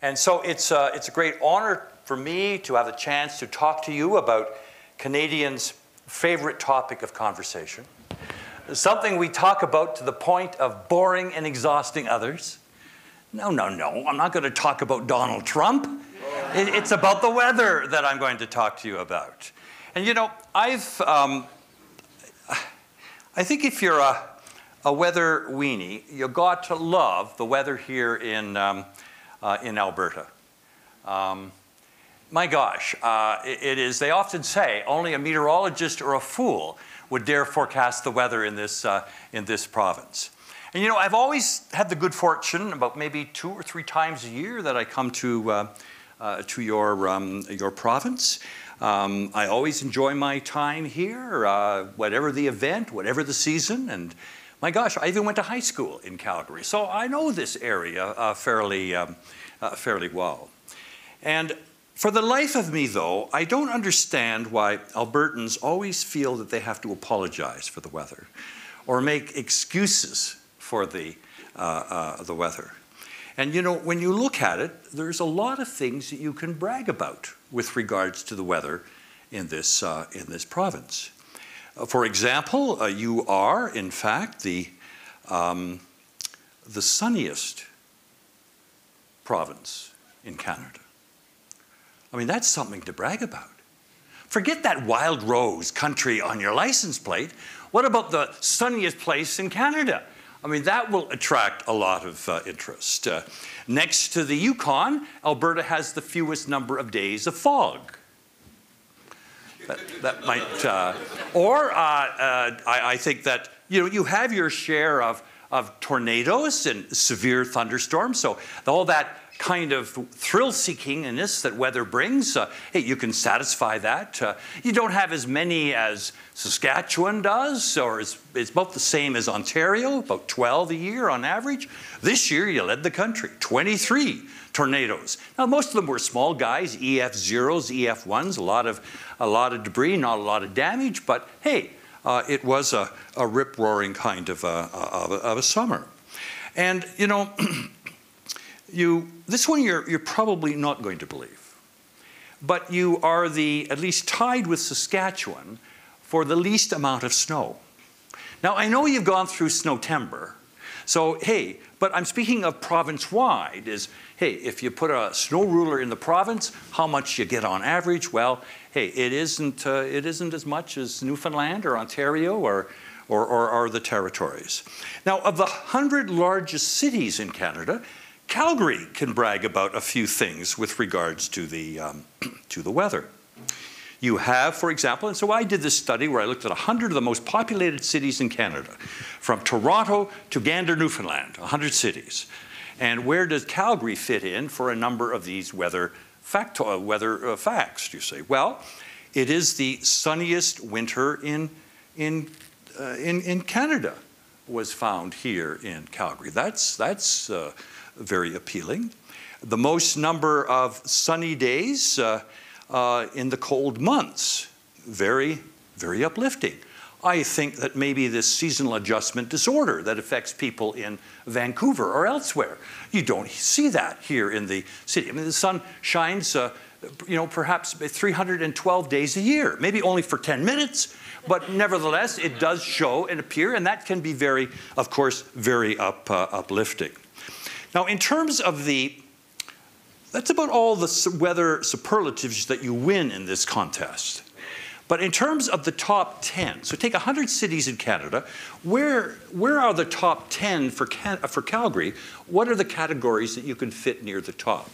And so it's, uh, it's a great honor for me to have the chance to talk to you about Canadians' favorite topic of conversation. Something we talk about to the point of boring and exhausting others. No, no, no, I'm not going to talk about Donald Trump. It's about the weather that I'm going to talk to you about. And you know, I've, um, I think if you're a, a weather weenie, you got to love the weather here in, um, in Alberta. Um, my gosh, uh, it, it is, they often say, only a meteorologist or a fool would dare forecast the weather in this, uh, in this province. And you know, I've always had the good fortune, about maybe two or three times a year, that I come to, uh, uh, to your, um, your province. Um, I always enjoy my time here, uh, whatever the event, whatever the season. And my gosh, I even went to high school in Calgary, so I know this area uh, fairly, um, uh, fairly well. And for the life of me, though, I don't understand why Albertans always feel that they have to apologize for the weather or make excuses for the, uh, uh, the weather. And you know, when you look at it, there's a lot of things that you can brag about with regards to the weather in this, uh, in this province. For example, uh, you are, in fact, the, um, the sunniest province in Canada. I mean, that's something to brag about. Forget that wild rose country on your license plate. What about the sunniest place in Canada? I mean, that will attract a lot of uh, interest. Uh, next to the Yukon, Alberta has the fewest number of days of fog. That, that might, uh, or uh, uh, I, I think that you know you have your share of of tornadoes and severe thunderstorms. So all that kind of thrill seekingness that weather brings. Uh, hey, you can satisfy that. Uh, you don't have as many as Saskatchewan does, or it's, it's about the same as Ontario, about 12 a year on average. This year, you led the country, 23 tornadoes. Now, most of them were small guys, EF zeros, EF ones, a lot of, a lot of debris, not a lot of damage, but hey, uh, it was a, a rip roaring kind of a, of a, of a summer. And, you know, you, this one you're, you're probably not going to believe. But you are the, at least tied with Saskatchewan for the least amount of snow. Now, I know you've gone through Snowtember, so hey, but I'm speaking of province-wide is, hey, if you put a snow ruler in the province, how much you get on average? Well, hey, it isn't, uh, it isn't as much as Newfoundland or Ontario or, or, or, or the territories. Now, of the 100 largest cities in Canada, Calgary can brag about a few things with regards to the, um, to the weather. You have, for example, and so I did this study where I looked at 100 of the most populated cities in Canada, from Toronto to Gander, Newfoundland, 100 cities. And where does Calgary fit in for a number of these weather, facto- uh, weather uh, facts, you say? Well, it is the sunniest winter in, in, uh, in, in Canada was found here in Calgary. That's, that's uh, very appealing. The most number of sunny days uh, in the cold months, very, very uplifting. I think that maybe this seasonal adjustment disorder that affects people in Vancouver or elsewhere, you don't see that here in the city. I mean, the sun shines, uh, you know, perhaps 312 days a year, maybe only for 10 minutes, but nevertheless, it does show and appear, and that can be very, of course, very up, uh, uplifting. Now, in terms of the, that's about all the weather superlatives that you win in this contest. But in terms of the top 10, so take 100 cities in Canada, where, where are the top 10 for, Can for Calgary? What are the categories that you can fit near the top?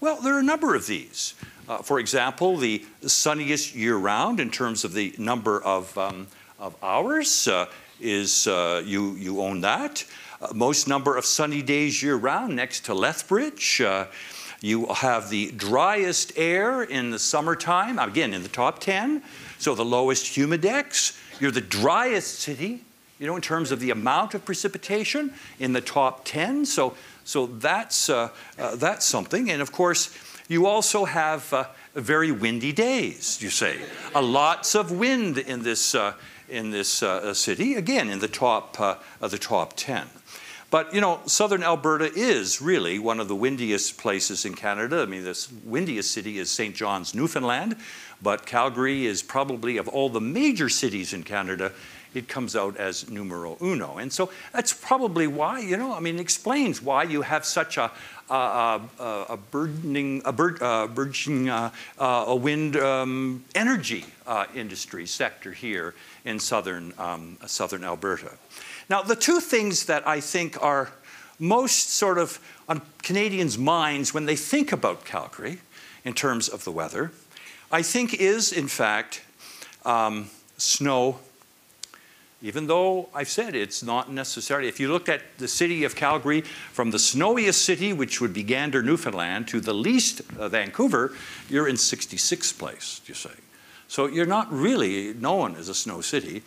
Well, there are a number of these. Uh, for example, the sunniest year round in terms of the number of, um, of hours uh, is uh, you, you own that. Uh, most number of sunny days year round next to Lethbridge. You have the driest air in the summertime, again, in the top 10. So the lowest humidex. You're the driest city, you know, in terms of the amount of precipitation in the top 10. So, so that's, uh, uh, that's something. And of course, you also have uh, very windy days, you say. A lots of wind in this, uh, in this uh, city, again, in the top, uh, the top 10. But, you know, southern Alberta is really one of the windiest places in Canada. I mean, the windiest city is St. John's, Newfoundland, but Calgary is probably, of all the major cities in Canada, it comes out as numero uno. And so that's probably why, you know, I mean, explains why you have such a, a, a, a burgeoning, a, bur, uh, burgeoning uh, uh, a wind um, energy uh, industry sector here in southern, um, southern Alberta. Now, the two things that I think are most sort of on Canadians' minds when they think about Calgary in terms of the weather, I think is, in fact, um, snow even though I've said it's not necessarily. If you look at the city of Calgary from the snowiest city, which would be Gander, Newfoundland, to the least, uh, Vancouver, you're in 66th place, you say. So you're not really known as a snow city.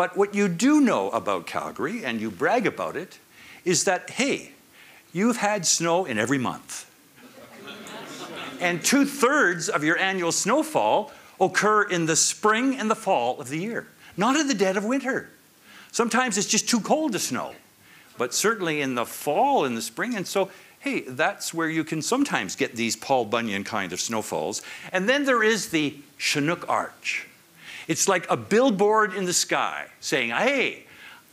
But what you do know about Calgary, and you brag about it, is that, hey, you've had snow in every month. and two thirds of your annual snowfall occur in the spring and the fall of the year, not in the dead of winter. Sometimes it's just too cold to snow, but certainly in the fall, in the spring. And so, hey, that's where you can sometimes get these Paul Bunyan kind of snowfalls. And then there is the Chinook Arch. It's like a billboard in the sky saying, hey,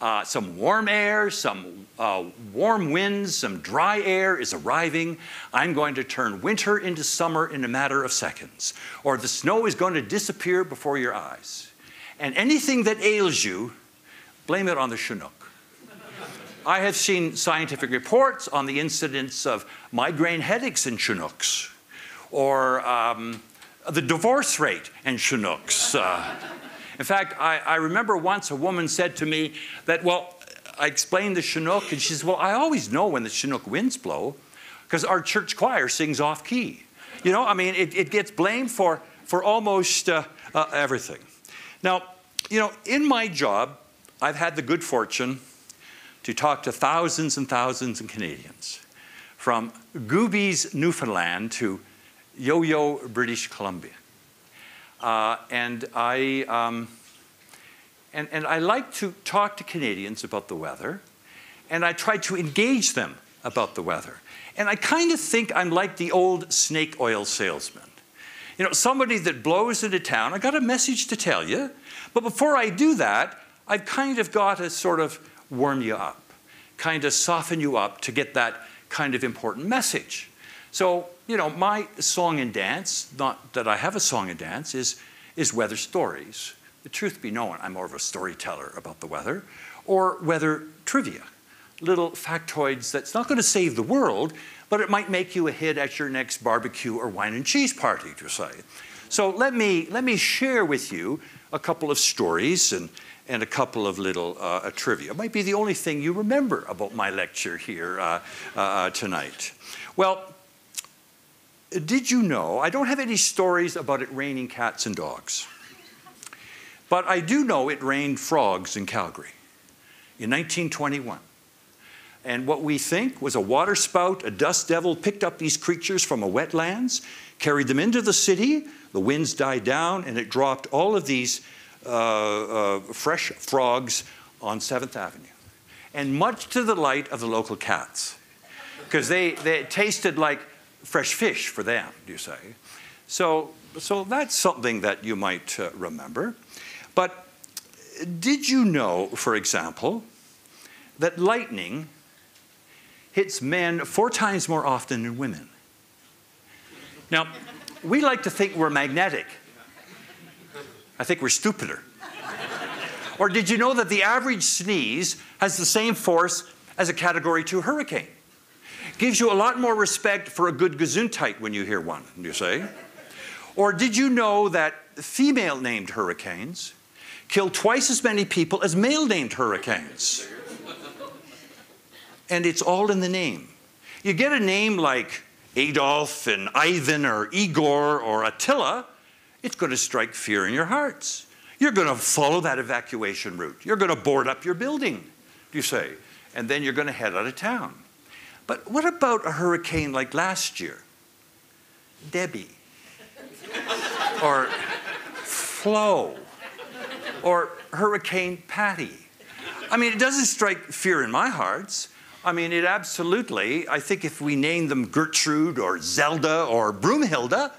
uh, some warm air, some uh, warm winds, some dry air is arriving. I'm going to turn winter into summer in a matter of seconds. Or the snow is going to disappear before your eyes. And anything that ails you, blame it on the Chinook. I have seen scientific reports on the incidence of migraine headaches in Chinooks or um, the divorce rate in Chinooks. Uh, in fact, I, I, remember once a woman said to me that, well, I explained the Chinook, and she says, well, I always know when the Chinook winds blow because our church choir sings off key. You know, I mean, it, it gets blamed for, for almost uh, uh, everything. Now, you know, in my job, I've had the good fortune to talk to thousands and thousands of Canadians, from Goobies, Newfoundland to Yo-Yo, British Columbia. Uh, and, I, um, and, and I like to talk to Canadians about the weather, and I try to engage them about the weather. And I kind of think I'm like the old snake oil salesman. You know, somebody that blows into town, I got a message to tell you, but before I do that, I've kind of got to sort of warm you up, kind of soften you up to get that kind of important message. So, you know, my song and dance, not that I have a song and dance, is, is weather stories. The truth be known, I'm more of a storyteller about the weather, or weather trivia, little factoids that's not going to save the world, but it might make you a hit at your next barbecue or wine and cheese party, to say. So let me, let me share with you a couple of stories and, and a couple of little uh, trivia. It might be the only thing you remember about my lecture here uh, uh, tonight. Well, did you know, I don't have any stories about it raining cats and dogs, but I do know it rained frogs in Calgary in 1921. And what we think was a water spout, a dust devil, picked up these creatures from a wetlands, carried them into the city, the winds died down, and it dropped all of these uh, uh, fresh frogs on 7th Avenue. And much to the delight of the local cats, because they, they tasted like fresh fish for them, you say? So, so that's something that you might uh, remember. But did you know, for example, that lightning hits men four times more often than women? Now, we like to think we're magnetic. I think we're stupider. or did you know that the average sneeze has the same force as a category two hurricane? Gives you a lot more respect for a good gesundheit when you hear one, you say? Or did you know that female named hurricanes kill twice as many people as male named hurricanes? and it's all in the name. You get a name like Adolf and Ivan or Igor or Attila, it's going to strike fear in your hearts. You're going to follow that evacuation route. You're going to board up your building, you say, and then you're going to head out of town. But what about a hurricane like last year? Debbie, or Flo, or Hurricane Patty. I mean, it doesn't strike fear in my hearts. I mean, it absolutely, I think if we named them Gertrude or Zelda or Broomhilda,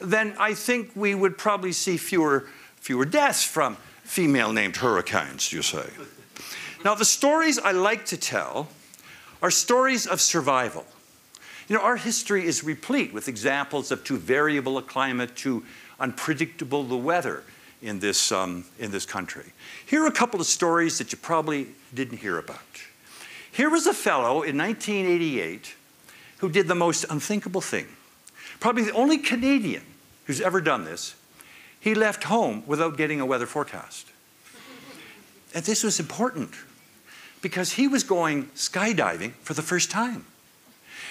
then I think we would probably see fewer, fewer deaths from female named hurricanes, you say. Now, the stories I like to tell are stories of survival. You know, our history is replete with examples of too variable a climate, too unpredictable the weather in this, um, in this country. Here are a couple of stories that you probably didn't hear about. Here was a fellow in 1988 who did the most unthinkable thing. Probably the only Canadian who's ever done this. He left home without getting a weather forecast. And this was important because he was going skydiving for the first time.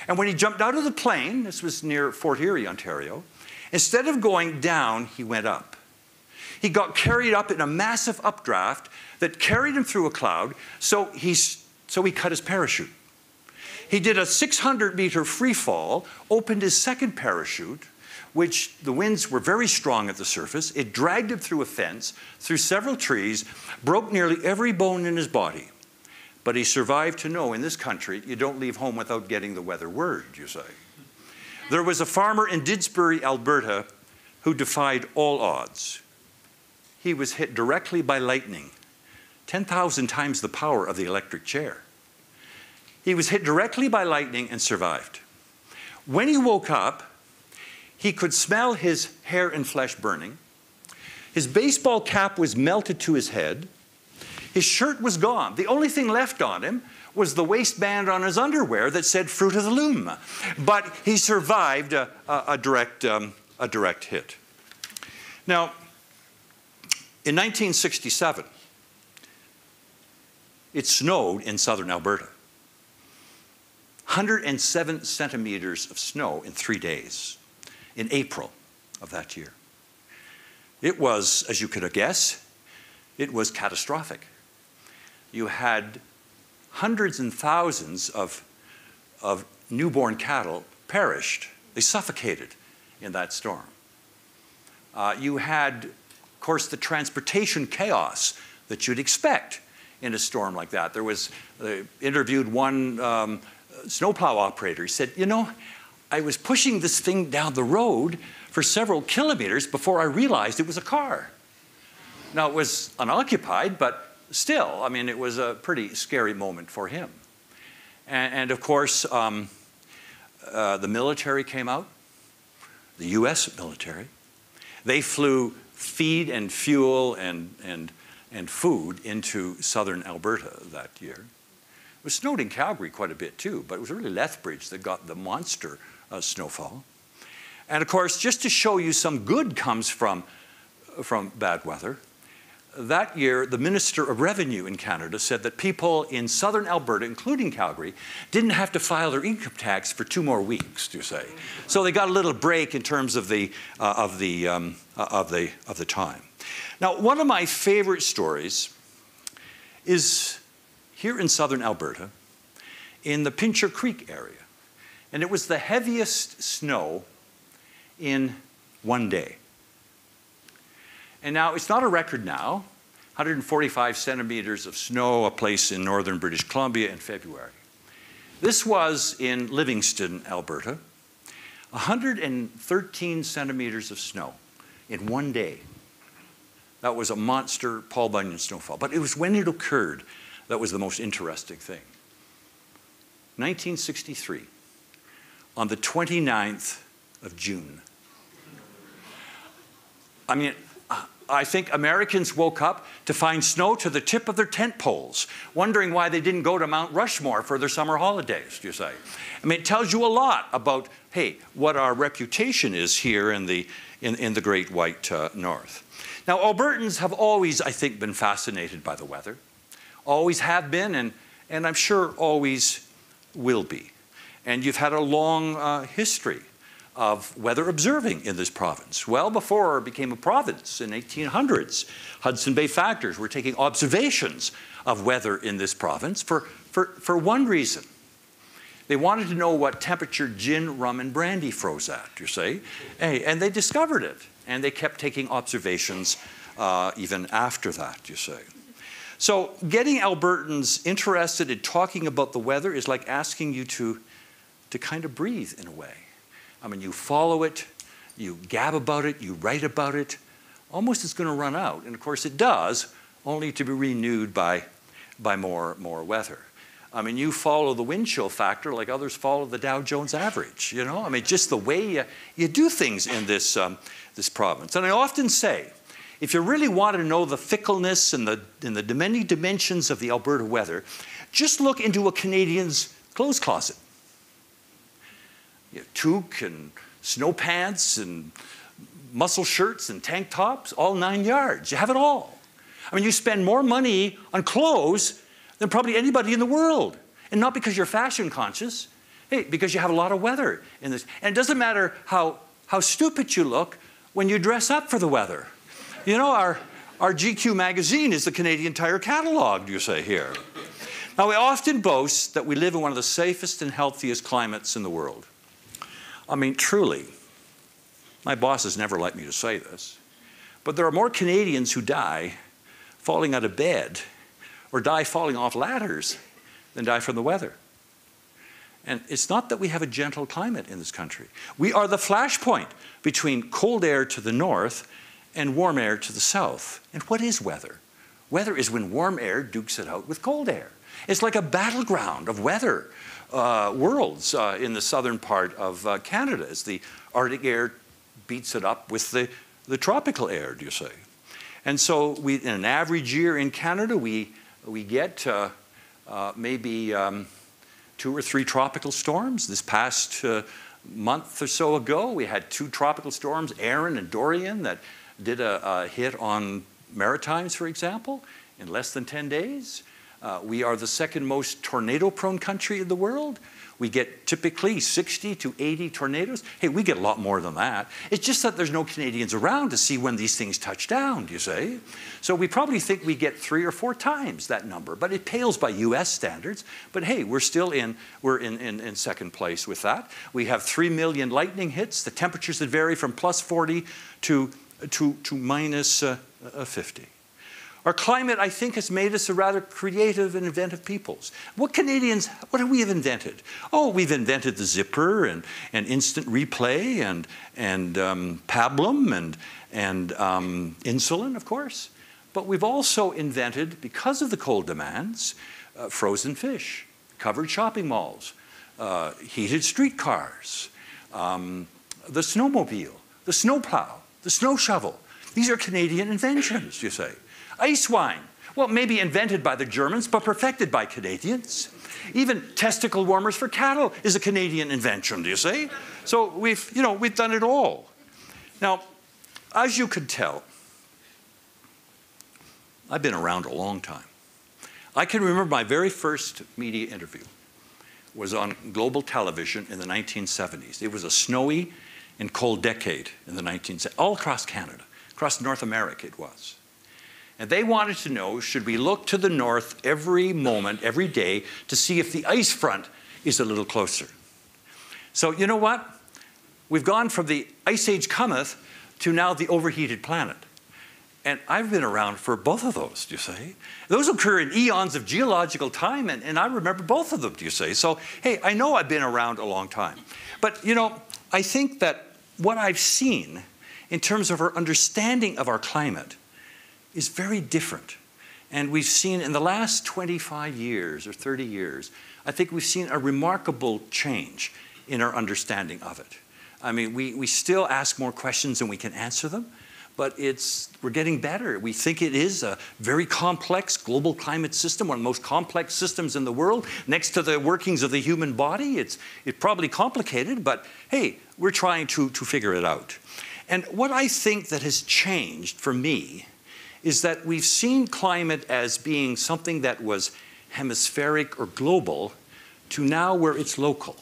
And when he jumped out of the plane, this was near Fort Erie, Ontario, instead of going down, he went up. He got carried up in a massive updraft that carried him through a cloud, so he, so he cut his parachute. He did a 600 meter free fall, opened his second parachute, which the winds were very strong at the surface. It dragged him through a fence, through several trees, broke nearly every bone in his body. But he survived to know in this country, you don't leave home without getting the weather word, you say. There was a farmer in Didsbury, Alberta, who defied all odds. He was hit directly by lightning, 10,000 times the power of the electric chair. He was hit directly by lightning and survived. When he woke up, he could smell his hair and flesh burning. His baseball cap was melted to his head. His shirt was gone. The only thing left on him was the waistband on his underwear that said Fruit of the Loom. But he survived a, a, a direct, um, a direct hit. Now, in 1967, it snowed in southern Alberta. 107 centimeters of snow in three days in April of that year. It was, as you could guess, it was catastrophic you had hundreds and thousands of, of newborn cattle perished. They suffocated in that storm. Uh, you had, of course, the transportation chaos that you'd expect in a storm like that. There was, uh, interviewed one um, snowplow operator. He said, You know, I was pushing this thing down the road for several kilometers before I realized it was a car. Now, it was unoccupied, but still, I mean, it was a pretty scary moment for him. And, and of course, um, uh, the military came out, the US military. They flew feed and fuel and, and, and food into southern Alberta that year. It was snowed in Calgary quite a bit too, but it was really Lethbridge that got the monster uh, snowfall. And of course, just to show you some good comes from, from bad weather, that year, the Minister of Revenue in Canada said that people in southern Alberta, including Calgary, didn't have to file their income tax for two more weeks, to say. So they got a little break in terms of the, uh, of the, um, uh, of the, of the time. Now, one of my favorite stories is here in southern Alberta, in the Pincher Creek area. And it was the heaviest snow in one day. And now it's not a record now 145 centimeters of snow, a place in northern British Columbia in February. This was in Livingston, Alberta. 113 centimeters of snow in one day. That was a monster Paul Bunyan snowfall. But it was when it occurred that was the most interesting thing. 1963, on the 29th of June. I mean, I think Americans woke up to find snow to the tip of their tent poles, wondering why they didn't go to Mount Rushmore for their summer holidays, you say. I mean, it tells you a lot about, hey, what our reputation is here in the, in, in the Great White uh, North. Now, Albertans have always, I think, been fascinated by the weather, always have been, and, and I'm sure always will be. And you've had a long uh, history of weather observing in this province. Well before it became a province in 1800s, Hudson Bay factors were taking observations of weather in this province for, for, for one reason. They wanted to know what temperature gin, rum, and brandy froze at, you see. And they discovered it, and they kept taking observations uh, even after that, you see. So, getting Albertans interested in talking about the weather is like asking you to, to kind of breathe in a way. I mean, you follow it, you gab about it, you write about it, almost it's going to run out. And of course, it does, only to be renewed by, by more, more weather. I mean, you follow the wind chill factor like others follow the Dow Jones average, you know? I mean, just the way you, you do things in this, um, this province. And I often say, if you really want to know the fickleness and the, and the many dimensions of the Alberta weather, just look into a Canadian's clothes closet. You have toque and snow pants and muscle shirts and tank tops, all nine yards. You have it all. I mean, you spend more money on clothes than probably anybody in the world. And not because you're fashion conscious, hey, because you have a lot of weather in this. And it doesn't matter how, how stupid you look when you dress up for the weather. You know, our, our GQ magazine is the Canadian Tire catalog, do you say here. Now, we often boast that we live in one of the safest and healthiest climates in the world. I mean, truly, my bosses never like me to say this, but there are more Canadians who die falling out of bed or die falling off ladders than die from the weather. And it's not that we have a gentle climate in this country. We are the flashpoint between cold air to the north and warm air to the south. And what is weather? Weather is when warm air dukes it out with cold air. It's like a battleground of weather uh, worlds uh, in the southern part of uh, Canada as the Arctic air beats it up with the, the tropical air, do you say? And so, we, in an average year in Canada, we, we get uh, uh, maybe um, two or three tropical storms. This past month or so ago, we had two tropical storms, Erin and Dorian, that did a, a hit on Maritimes, for example, in less than 10 days. Uh, we are the second most tornado prone country in the world. We get typically 60 to 80 tornadoes. Hey, we get a lot more than that. It's just that there's no Canadians around to see when these things touch down, you say? So we probably think we get three or four times that number, but it pales by US standards. But hey, we're still in, we're in, in, in second place with that. We have 3 million lightning hits, the temperatures that vary from plus 40 to to, to minus, uh, uh, 50. Our climate, I think, has made us a rather creative and inventive peoples. What Canadians, what have we have invented? Oh, we've invented the zipper and, and instant replay and, and um, pablum and, and um, insulin, of course. But we've also invented, because of the cold demands, uh, frozen fish, covered shopping malls, uh, heated streetcars, um, the snowmobile, the snowplow, the snow shovel. These are Canadian inventions, you say. Ice wine. Well, maybe invented by the Germans, but perfected by Canadians. Even testicle warmers for cattle is a Canadian invention, do you see? So we've, you know, we've done it all. Now, as you could tell, I've been around a long time. I can remember my very first media interview was on global television in the 1970s. It was a snowy and cold decade in the 1970s, all across Canada, across North America it was. And they wanted to know should we look to the north every moment, every day, to see if the ice front is a little closer? So, you know what? We've gone from the ice age cometh to now the overheated planet. And I've been around for both of those, do you say? Those occur in eons of geological time, and, and I remember both of them, do you say? So, hey, I know I've been around a long time. But, you know, I think that what I've seen in terms of our understanding of our climate is very different. And we've seen in the last 25 years or 30 years, I think we've seen a remarkable change in our understanding of it. I mean, we, we still ask more questions than we can answer them, but it's, we're getting better. We think it is a very complex global climate system, one of the most complex systems in the world. Next to the workings of the human body, it's, it's probably complicated, but hey, we're trying to, to figure it out. And what I think that has changed for me is that we've seen climate as being something that was hemispheric or global to now where it's local.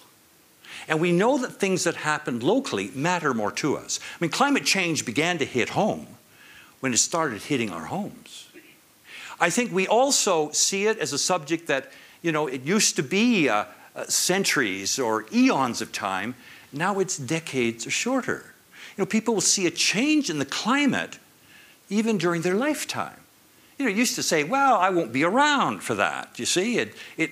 And we know that things that happen locally matter more to us. I mean, climate change began to hit home when it started hitting our homes. I think we also see it as a subject that, you know, it used to be uh, uh, centuries or eons of time, now it's decades or shorter. You know, people will see a change in the climate even during their lifetime. you know, used to say, well, I won't be around for that. You see, it, it,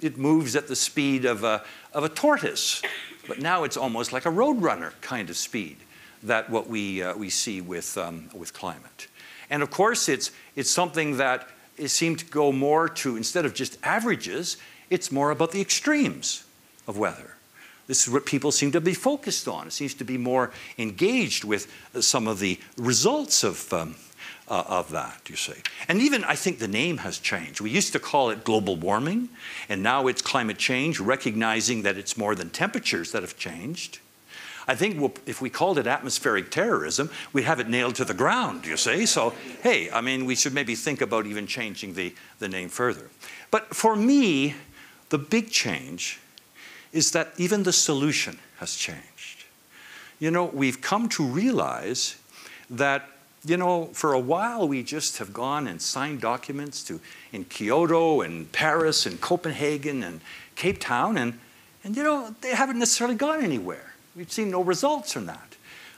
it moves at the speed of a, of a tortoise. But now it's almost like a roadrunner kind of speed that what we, uh, we see with, um, with climate. And of course, it's, it's something that it seemed to go more to, instead of just averages, it's more about the extremes of weather. This is what people seem to be focused on. It seems to be more engaged with some of the results of, um, uh, of that, you see. And even I think the name has changed. We used to call it global warming, and now it's climate change, recognizing that it's more than temperatures that have changed. I think we'll, if we called it atmospheric terrorism, we'd have it nailed to the ground, you see. So, hey, I mean, we should maybe think about even changing the, the name further. But for me, the big change is that even the solution has changed. You know, we've come to realize that you know, for a while we just have gone and signed documents to in Kyoto and Paris and Copenhagen and Cape Town, and, and you know, they haven't necessarily gone anywhere. We've seen no results from that.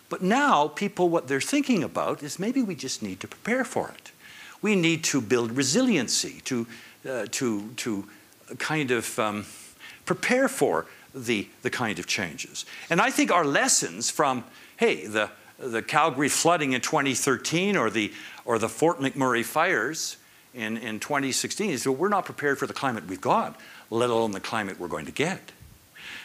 But now people, what they're thinking about is maybe we just need to prepare for it. We need to build resiliency, to, uh, to, to kind of um, prepare for the, the kind of changes. And I think our lessons from, hey, the the Calgary flooding in 2013 or the, or the Fort McMurray fires in, in 2016 is that we're not prepared for the climate we've got, let alone the climate we're going to get.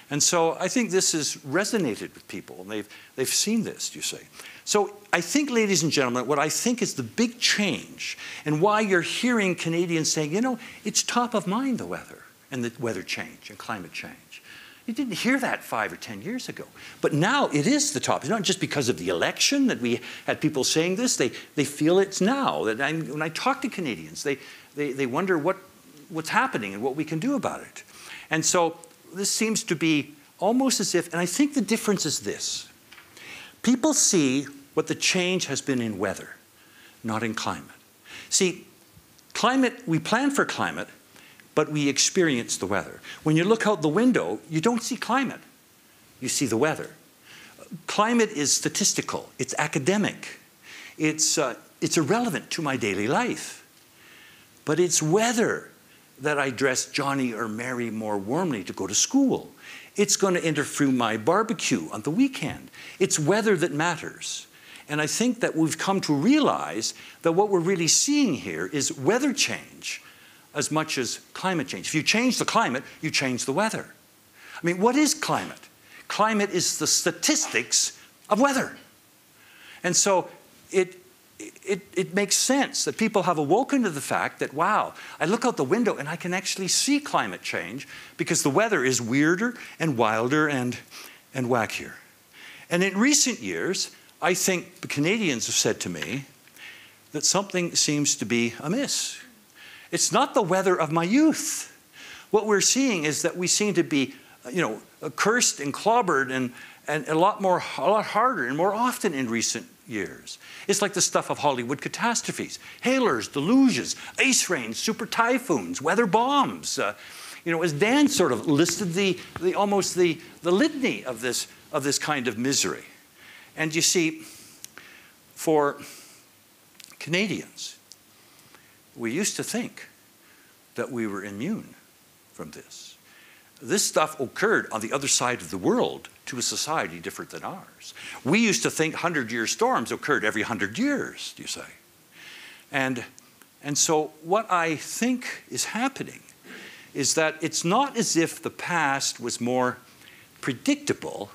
And so I think this has resonated with people, and they've, they've seen this, you see. So I think, ladies and gentlemen, what I think is the big change and why you're hearing Canadians saying, you know, it's top of mind, the weather and the weather change and climate change. You didn't hear that five or 10 years ago. But now it is the topic. It's not just because of the election that we had people saying this. They, they feel it's now. That I'm, when I talk to Canadians, they, they, they wonder what, what's happening and what we can do about it. And so this seems to be almost as if, and I think the difference is this people see what the change has been in weather, not in climate. See, climate, we plan for climate, but we experience the weather. When you look out the window, you don't see climate, you see the weather. Climate is statistical, it's academic, it's, uh, it's irrelevant to my daily life. But it's weather that I dress Johnny or Mary more warmly to go to school. It's going to interfere my barbecue on the weekend. It's weather that matters. And I think that we've come to realize that what we're really seeing here is weather change as much as climate change. If you change the climate, you change the weather. I mean, what is climate? Climate is the statistics of weather. And so it, it, it makes sense that people have awoken to the fact that, wow, I look out the window and I can actually see climate change because the weather is weirder and wilder and, and wackier. And in recent years, I think the Canadians have said to me that something seems to be amiss it's not the weather of my youth. What we're seeing is that we seem to be, you know, cursed and clobbered and, and a lot more, a lot harder and more often in recent years. It's like the stuff of Hollywood catastrophes, hailers, deluges, ice rains, super typhoons, weather bombs. Uh, you know, as Dan sort of listed the, the almost the, the litany of this, of this kind of misery. And you see, for Canadians, we used to think that we were immune from this. This stuff occurred on the other side of the world to a society different than ours. We used to think 100 year storms occurred every 100 years, you say? And, and so, what I think is happening is that it's not as if the past was more predictable,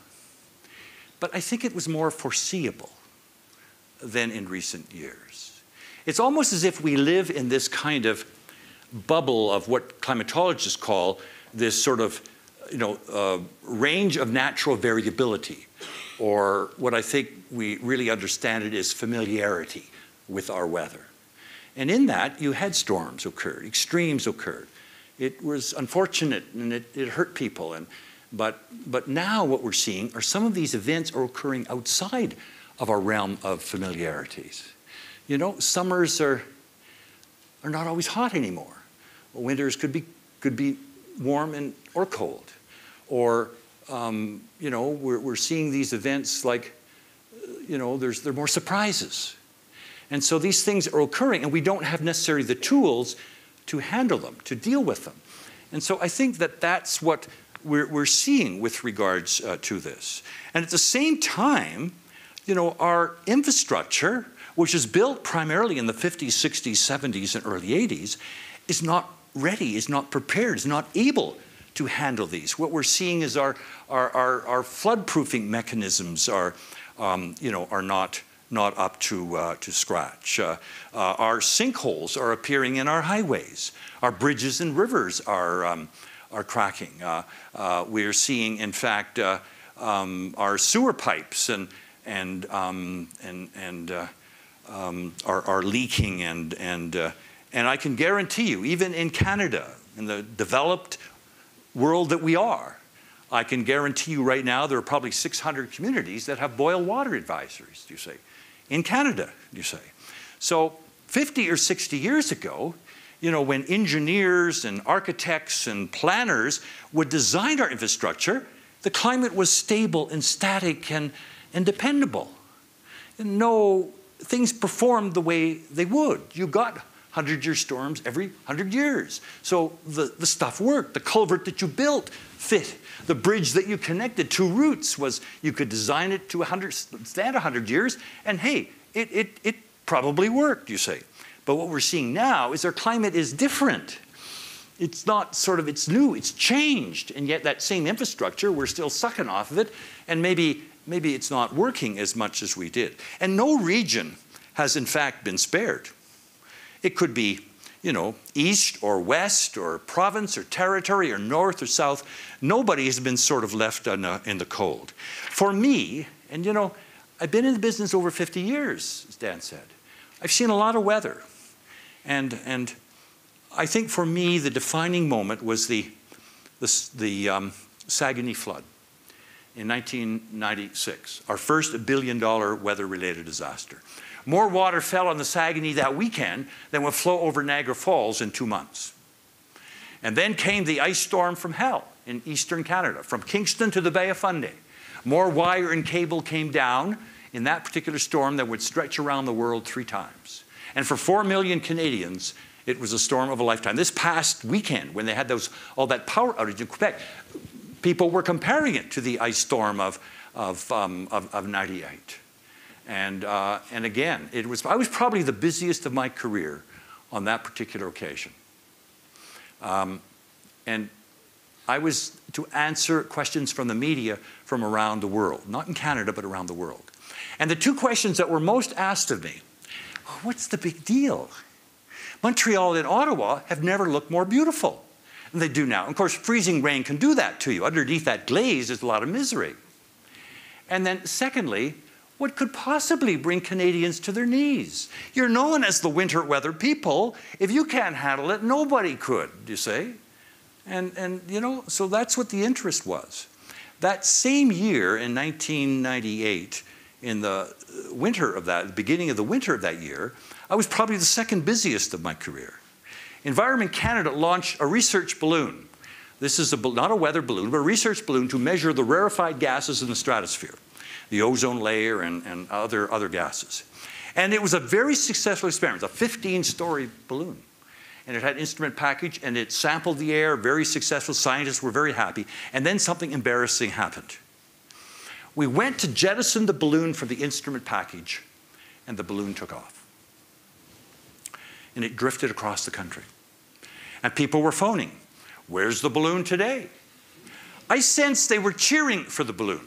but I think it was more foreseeable than in recent years. It's almost as if we live in this kind of bubble of what climatologists call this sort of you know, uh, range of natural variability, or what I think we really understand it is familiarity with our weather. And in that, you had storms occurred, extremes occurred. It was unfortunate and it, it hurt people. And, but, but now what we're seeing are some of these events are occurring outside of our realm of familiarities. You know, summers are, are not always hot anymore. Winters could be, could be warm and, or cold. Or, um, you know, we're, we're seeing these events like, you know, there's, there are more surprises. And so these things are occurring, and we don't have necessarily the tools to handle them, to deal with them. And so I think that that's what we're, we're seeing with regards uh, to this. And at the same time, you know, our infrastructure, which is built primarily in the 50s, 60s, 70s, and early 80s, is not ready, is not prepared, is not able to handle these. What we're seeing is our, our, our, our flood-proofing mechanisms are, um, you know, are not, not up to, uh, to scratch. Uh, uh, our sinkholes are appearing in our highways. Our bridges and rivers are, um, are cracking. Uh, uh, we're seeing, in fact, uh, um, our sewer pipes and, and, um, and, and um, are, are leaking. And, and, and I can guarantee you, even in Canada, in the developed world that we are, I can guarantee you right now there are probably 600 communities that have boil water advisories, you say in Canada, you say. So 50 or 60 years ago, you know, when engineers and architects and planners would design our infrastructure, the climate was stable and static and, and dependable. And no, things performed the way they would. You got 100 year storms every 100 years. So the, the stuff worked. The culvert that you built fit. The bridge that you connected two routes was you could design it to 100, stand 100 years, and hey, it, it, it probably worked, you say. But what we're seeing now is our climate is different. It's not sort of, it's new, it's changed, and yet that same infrastructure, we're still sucking off of it, and maybe, maybe it's not working as much as we did. And no region has in fact been spared. It could be you know, east or west or province or territory or north or south, nobody has been sort of left in the, in the cold. For me, and you know, I've been in the business over 50 years, as Dan said. I've seen a lot of weather. And, and I think for me, the defining moment was the, the, the um, Saguenay flood in 1996, our first billion dollar weather related disaster. More water fell on the Saguenay that weekend than would flow over Niagara Falls in two months. And then came the ice storm from hell in eastern Canada, from Kingston to the Bay of Fundy. More wire and cable came down in that particular storm that would stretch around the world three times. And for four million Canadians, it was a storm of a lifetime. This past weekend, when they had those, all that power outage in Quebec, people were comparing it to the ice storm of, of, um, of, of 98. And, uh, and again, it was, I was probably the busiest of my career on that particular occasion. Um, and I was to answer questions from the media from around the world, not in Canada, but around the world. And the two questions that were most asked of me what's the big deal? Montreal and Ottawa have never looked more beautiful they do now. Of course, freezing rain can do that to you. Underneath that glaze is a lot of misery. And then, secondly, what could possibly bring Canadians to their knees? You're known as the winter weather people. If you can't handle it, nobody could, you say? And, and you know, so that's what the interest was. That same year in 1998, in the winter of that, the beginning of the winter of that year, I was probably the second busiest of my career. Environment Canada launched a research balloon. This is a, not a weather balloon, but a research balloon to measure the rarefied gases in the stratosphere the ozone layer and, and other, other gases. And it was a very successful experiment, a 15-story balloon. And it had instrument package, and it sampled the air, very successful. Scientists were very happy. And then something embarrassing happened. We went to jettison the balloon from the instrument package, and the balloon took off. And it drifted across the country. And people were phoning, where's the balloon today? I sensed they were cheering for the balloon.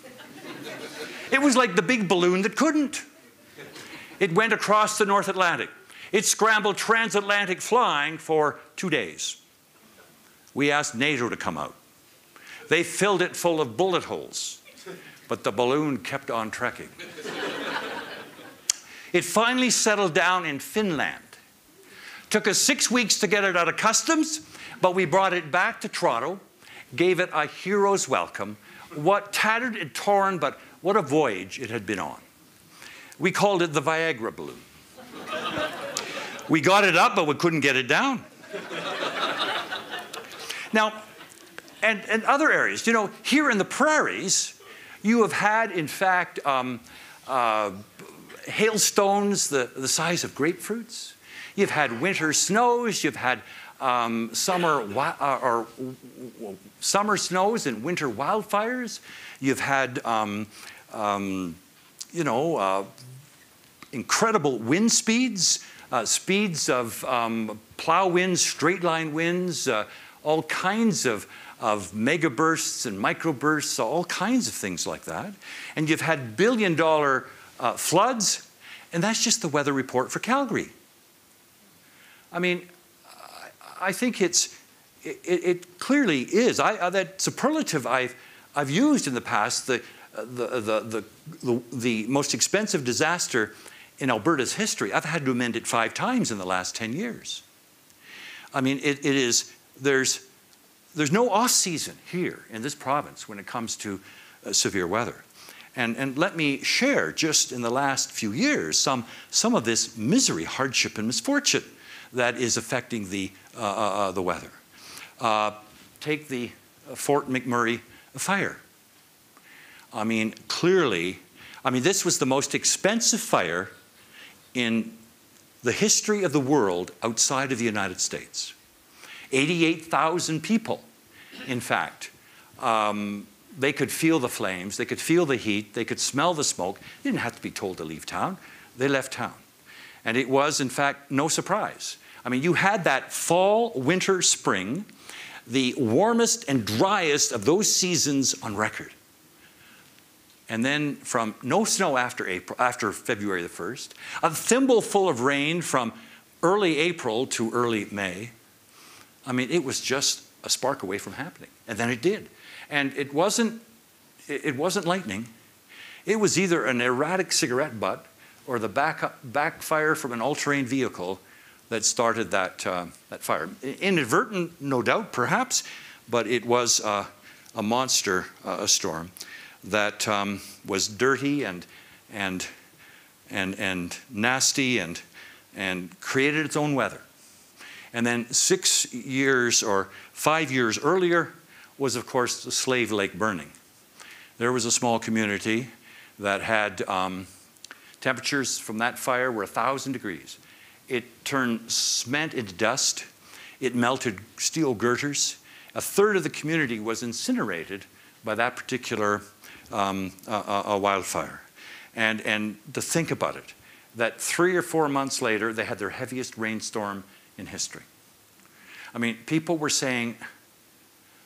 It was like the big balloon that couldn't. It went across the North Atlantic. It scrambled transatlantic flying for two days. We asked NATO to come out. They filled it full of bullet holes, but the balloon kept on trekking. It finally settled down in Finland. Took us six weeks to get it out of customs, but we brought it back to Toronto, gave it a hero's welcome. What tattered and torn, but what a voyage it had been on. We called it the Viagra balloon. we got it up, but we couldn't get it down. now, and, and other areas, you know, here in the prairies, you have had, in fact, um, uh, hailstones the, the size of grapefruits. You've had winter snows. You've had um, summer uh, or summer snows and winter wildfires. You've had, um, um, you know, uh, incredible wind speeds, uh, speeds of um, plow winds, straight line winds, uh, all kinds of, of mega bursts and microbursts, all kinds of things like that. And you've had billion dollar uh, floods, and that's just the weather report for Calgary. I mean, I think it's, it, it clearly is. I, that superlative I've, I've used in the past, the, the, the, the, the most expensive disaster in Alberta's history, I've had to amend it five times in the last 10 years. I mean, it, it is, there's, there's no off season here in this province when it comes to uh, severe weather. And, and let me share just in the last few years some, some of this misery, hardship, and misfortune that is affecting the, uh, uh, uh the weather. Take the Fort McMurray fire. I mean, clearly, I mean, this was the most expensive fire in the history of the world outside of the United States. 88,000 people, in fact. Um, they could feel the flames, they could feel the heat, they could smell the smoke. They didn't have to be told to leave town. They left town. And it was, in fact, no surprise. I mean, you had that fall, winter, spring, the warmest and driest of those seasons on record. And then from no snow after April, after February the 1st, a thimbleful of rain from early April to early May. I mean, it was just a spark away from happening. And then it did. And it wasn't, it wasn't lightning. It was either an erratic cigarette butt or the back, backfire from an all-terrain vehicle that started that, uh, that fire. Inadvertent, no doubt, perhaps, but it was uh, a monster uh, a storm that um, was dirty and, and, and, and nasty and, and created its own weather. And then six years or five years earlier was, of course, the Slave Lake burning. There was a small community that had um, temperatures from that fire were 1,000 degrees. It turned cement into dust. It melted steel girders. A third of the community was incinerated by that particular um, wildfire. And, and to think about it, that three or four months later, they had their heaviest rainstorm in history. I mean, people were saying,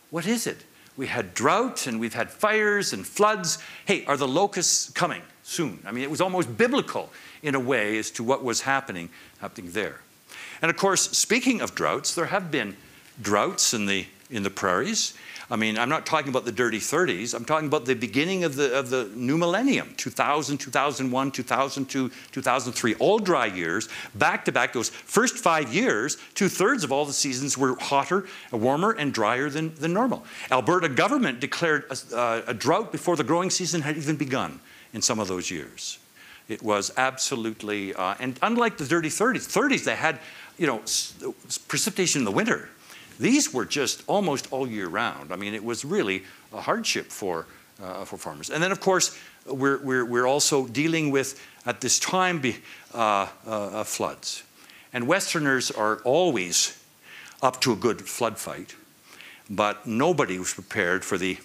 What is it? We had drought and we've had fires and floods. Hey, are the locusts coming soon? I mean, it was almost biblical in a way as to what was happening, happening there. And of course, speaking of droughts, there have been droughts in the, in the prairies. I mean, I'm not talking about the dirty 30s. I'm talking about the beginning of the, of the new millennium 2000, 2001, 2002, 2003, all dry years, back to back. Those first five years, two thirds of all the seasons were hotter, warmer, and drier than, than normal. Alberta government declared a, uh, a drought before the growing season had even begun in some of those years. It was absolutely, uh, and unlike the dirty 30s, 30s they had, you know, precipitation in the winter these were just almost all year round. I mean, it was really a hardship for, uh, for farmers. And then, of course, we're, we're, we're also dealing with, at this time, be, uh, uh, floods. And Westerners are always up to a good flood fight, but nobody was prepared for the,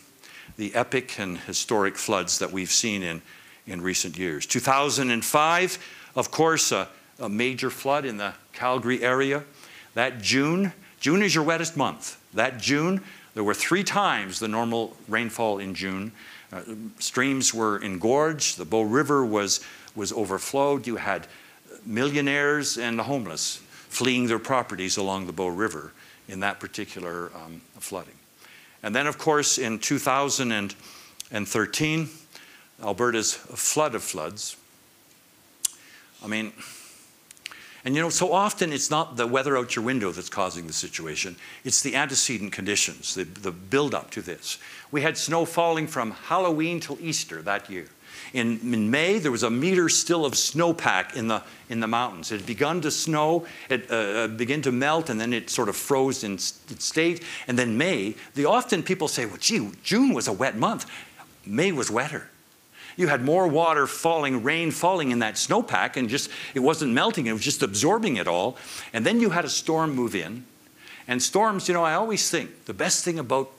the epic and historic floods that we've seen in, in recent years. 2005, of course, a, a major flood in the Calgary area. That June, June is your wettest month. That June, there were three times the normal rainfall in June. Uh, streams were engorged, the Bow River was, was overflowed. You had millionaires and the homeless fleeing their properties along the Bow River in that particular um, flooding. And then, of course, in 2013, Alberta's flood of floods. I mean, and you know, so often it's not the weather out your window that's causing the situation, it's the antecedent conditions, the, the build up to this. We had snow falling from Halloween till Easter that year. In, in, May, there was a meter still of snowpack in the, in the mountains. It had begun to snow, it uh, uh began to melt, and then it sort of froze in, in state. And then May, the often people say, well, gee, June was a wet month. May was wetter. You had more water falling, rain falling in that snowpack, and just it wasn't melting, it was just absorbing it all. And then you had a storm move in. And storms, you know, I always think the best thing about,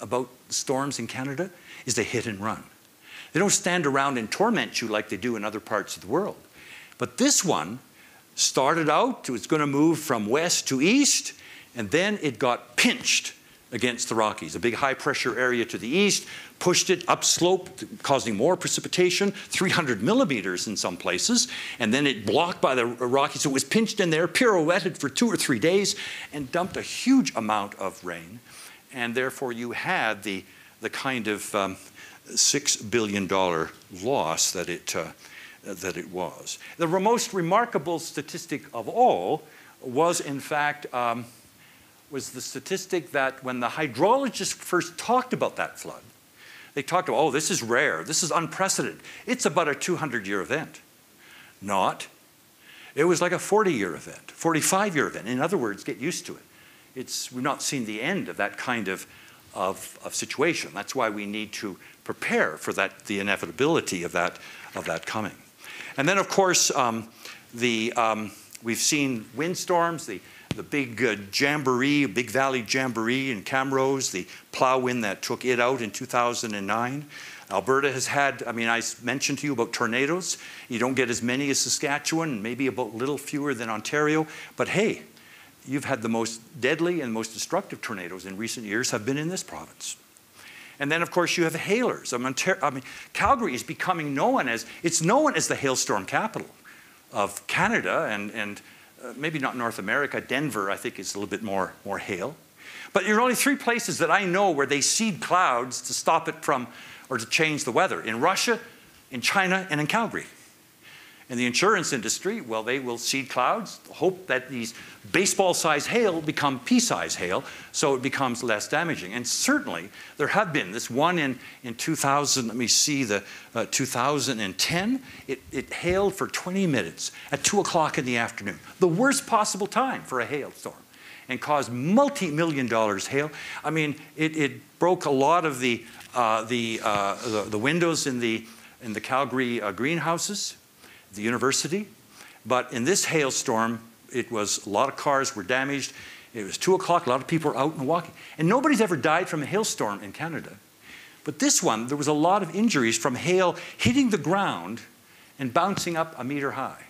about storms in Canada is they hit and run. They don't stand around and torment you like they do in other parts of the world. But this one started out, it was going to move from west to east, and then it got pinched against the Rockies. A big high pressure area to the east pushed it upslope, causing more precipitation, 300 millimeters in some places, and then it blocked by the Rockies. So it was pinched in there, pirouetted for two or three days, and dumped a huge amount of rain. And therefore, you had the, the kind of um, $6 billion loss that it, uh, that it was. The most remarkable statistic of all was, in fact, um, was the statistic that when the hydrologists first talked about that flood, they talked about, oh, this is rare, this is unprecedented. It's about a 200 year event. Not. It was like a 40 year event, 45 year event. In other words, get used to it. It's, we've not seen the end of that kind of, of, of situation. That's why we need to prepare for that, the inevitability of that, of that coming. And then, of course, um, the, um, we've seen windstorms, the the big uh, jamboree, Big Valley Jamboree in Camrose, the plow wind that took it out in 2009. Alberta has had, I mean, I mentioned to you about tornadoes. You don't get as many as Saskatchewan, maybe about a little fewer than Ontario. But hey, you've had the most deadly and most destructive tornadoes in recent years have been in this province. And then, of course, you have hailers. I mean, I mean, Calgary is becoming known as, it's known as the hailstorm capital of Canada and, and Uh, maybe not North America, Denver, I think, is a little bit more, more hail. But there are only three places that I know where they seed clouds to stop it from or to change the weather in Russia, in China, and in Calgary. In the insurance industry, well, they will seed clouds, hope that these baseball sized hail become pea sized hail, so it becomes less damaging. And certainly, there have been this one in, in 2000, let me see, the uh, 2010, it, it hailed for 20 minutes at 2 o'clock in the afternoon, the worst possible time for a hailstorm, and caused multi million dollars hail. I mean, it, it broke a lot of the, uh, the, uh, the, the, windows in the, in the Calgary uh, greenhouses the university. But in this hailstorm, it was a lot of cars were damaged. It was two o'clock, a lot of people were out and walking. And nobody's ever died from a hailstorm in Canada. But this one, there was a lot of injuries from hail hitting the ground and bouncing up a meter high.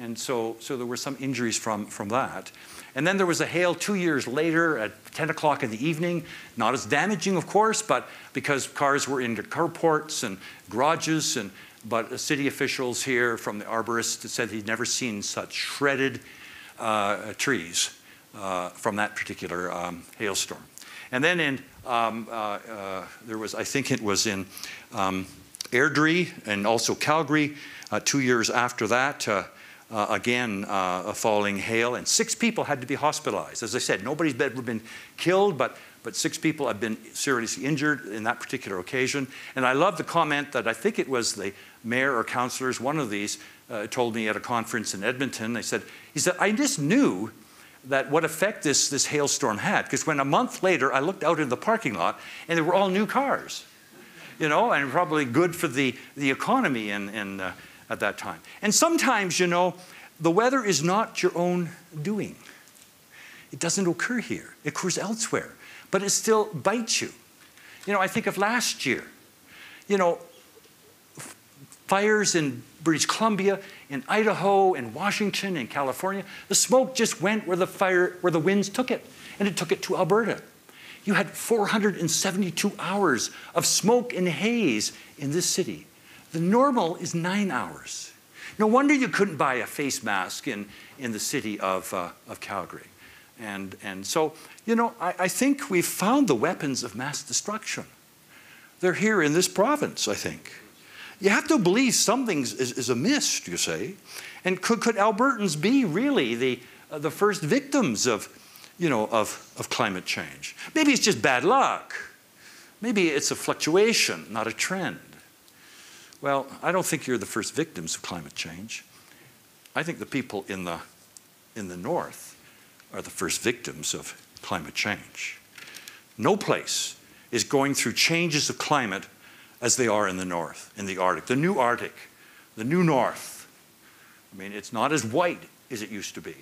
And so, so there were some injuries from, from that. And then there was a hail two years later at 10 o'clock in the evening. Not as damaging, of course, but because cars were in carports and garages and but city officials here from the arborist said he'd never seen such shredded uh, trees uh, from that particular um, hailstorm. And then in, um, uh, uh there was, I think it was in um, Airdrie and also Calgary, uh, two years after that, uh, again, a falling hail, and six people had to be hospitalized. As I said, nobody's ever been killed, but but six people have been seriously injured in that particular occasion. And I love the comment that I think it was the mayor or councillors, one of these, uh, told me at a conference in Edmonton. They said, he said, I just knew that what effect this, this hailstorm had. Because when a month later I looked out in the parking lot and they were all new cars, you know, and probably good for the, the economy in, in, uh, at that time. And sometimes, you know, the weather is not your own doing. It doesn't occur here, it occurs elsewhere, but it still bites you. You know, I think of last year. You know, fires in British Columbia, in Idaho, in Washington, in California. The smoke just went where the fire, where the winds took it, and it took it to Alberta. You had 472 hours of smoke and haze in this city. The normal is nine hours. No wonder you couldn't buy a face mask in, in the city of, uh, of Calgary. And, and so, you know, I, I think we've found the weapons of mass destruction. They're here in this province, I think. You have to believe something is, is amiss, you say. And could, could Albertans be really the, uh, the first victims of, you know, of, of climate change? Maybe it's just bad luck. Maybe it's a fluctuation, not a trend. Well, I don't think you're the first victims of climate change. I think the people in the, in the north are the first victims of climate change. No place is going through changes of climate as they are in the north, in the Arctic. The new Arctic, the new north. I mean, it's not as white as it used to be.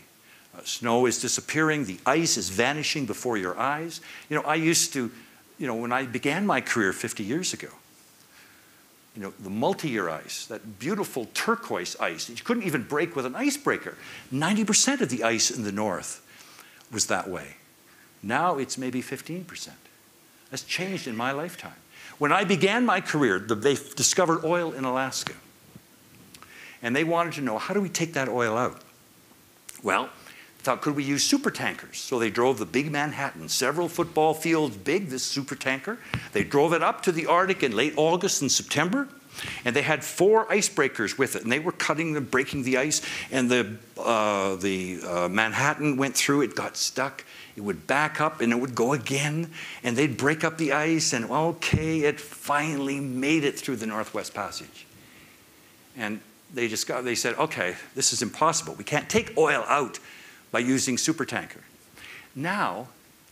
Uh, snow is disappearing, the ice is vanishing before your eyes. You know, I used to, you know, when I began my career 50 years ago, you know, the multi-year ice, that beautiful turquoise ice that you couldn't even break with an icebreaker. 90% of the ice in the north was that way. Now it's maybe 15%. That's changed in my lifetime. When I began my career, they discovered oil in Alaska. And they wanted to know, how do we take that oil out? Well, thought, could we use super tankers? So they drove the big Manhattan, several football fields big, this super tanker. They drove it up to the Arctic in late August and September. And they had four icebreakers with it, and they were cutting and breaking the ice. And the, uh, the uh, Manhattan went through, it got stuck. It would back up and it would go again, and they'd break up the ice, and okay, it finally made it through the Northwest Passage. And they just got, they said, okay, this is impossible. We can't take oil out by using supertanker. Now,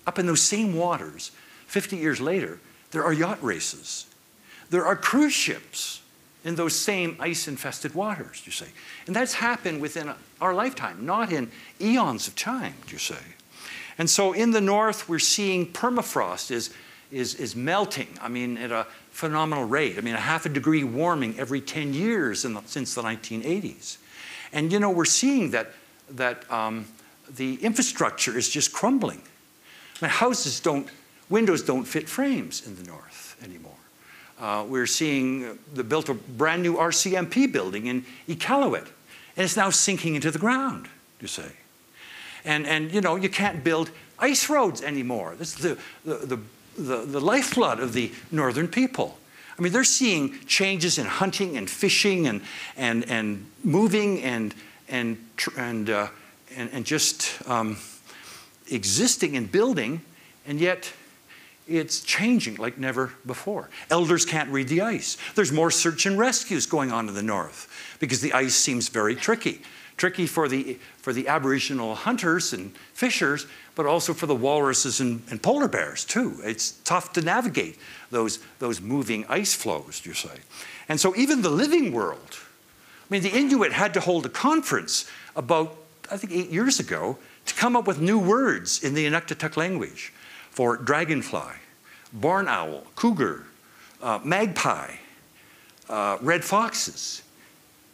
up in those same waters, 50 years later, there are yacht races. There are cruise ships in those same ice-infested waters, you say. And that's happened within our lifetime, not in eons of time, you say. And so in the north, we're seeing permafrost is, is, is melting, I mean, at a phenomenal rate. I mean, a half a degree warming every 10 years the, since the 1980s. And, you know, we're seeing that, that um, the infrastructure is just crumbling. I mean, houses don't, windows don't fit frames in the north anymore. Uh, we're seeing the built a brand new RCMP building in Iqaluit, and it's now sinking into the ground, you say. And, and you know, you can't build ice roads anymore. This is the, the, the, the, the lifeblood of the northern people. I mean, they're seeing changes in hunting and fishing and, and, and moving and, and, and uh, and, and just um, existing and building, and yet it's changing like never before. Elders can't read the ice. There's more search and rescues going on in the north because the ice seems very tricky. Tricky for the, for the Aboriginal hunters and fishers, but also for the walruses and, and polar bears too. It's tough to navigate those, those moving ice floes, you say. And so even the living world, I mean, the Inuit had to hold a conference about I think eight years ago, to come up with new words in the Inuktitut language for dragonfly, barn owl, cougar, uh, magpie, uh, red foxes.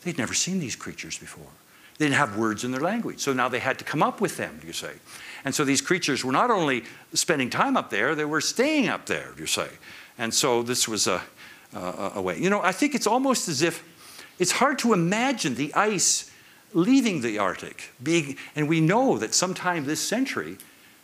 They'd never seen these creatures before. They didn't have words in their language, so now they had to come up with them, you say. And so these creatures were not only spending time up there, they were staying up there, you say. And so this was a, a, a way. You know, I think it's almost as if it's hard to imagine the ice leaving the Arctic. Being, and we know that sometime this century,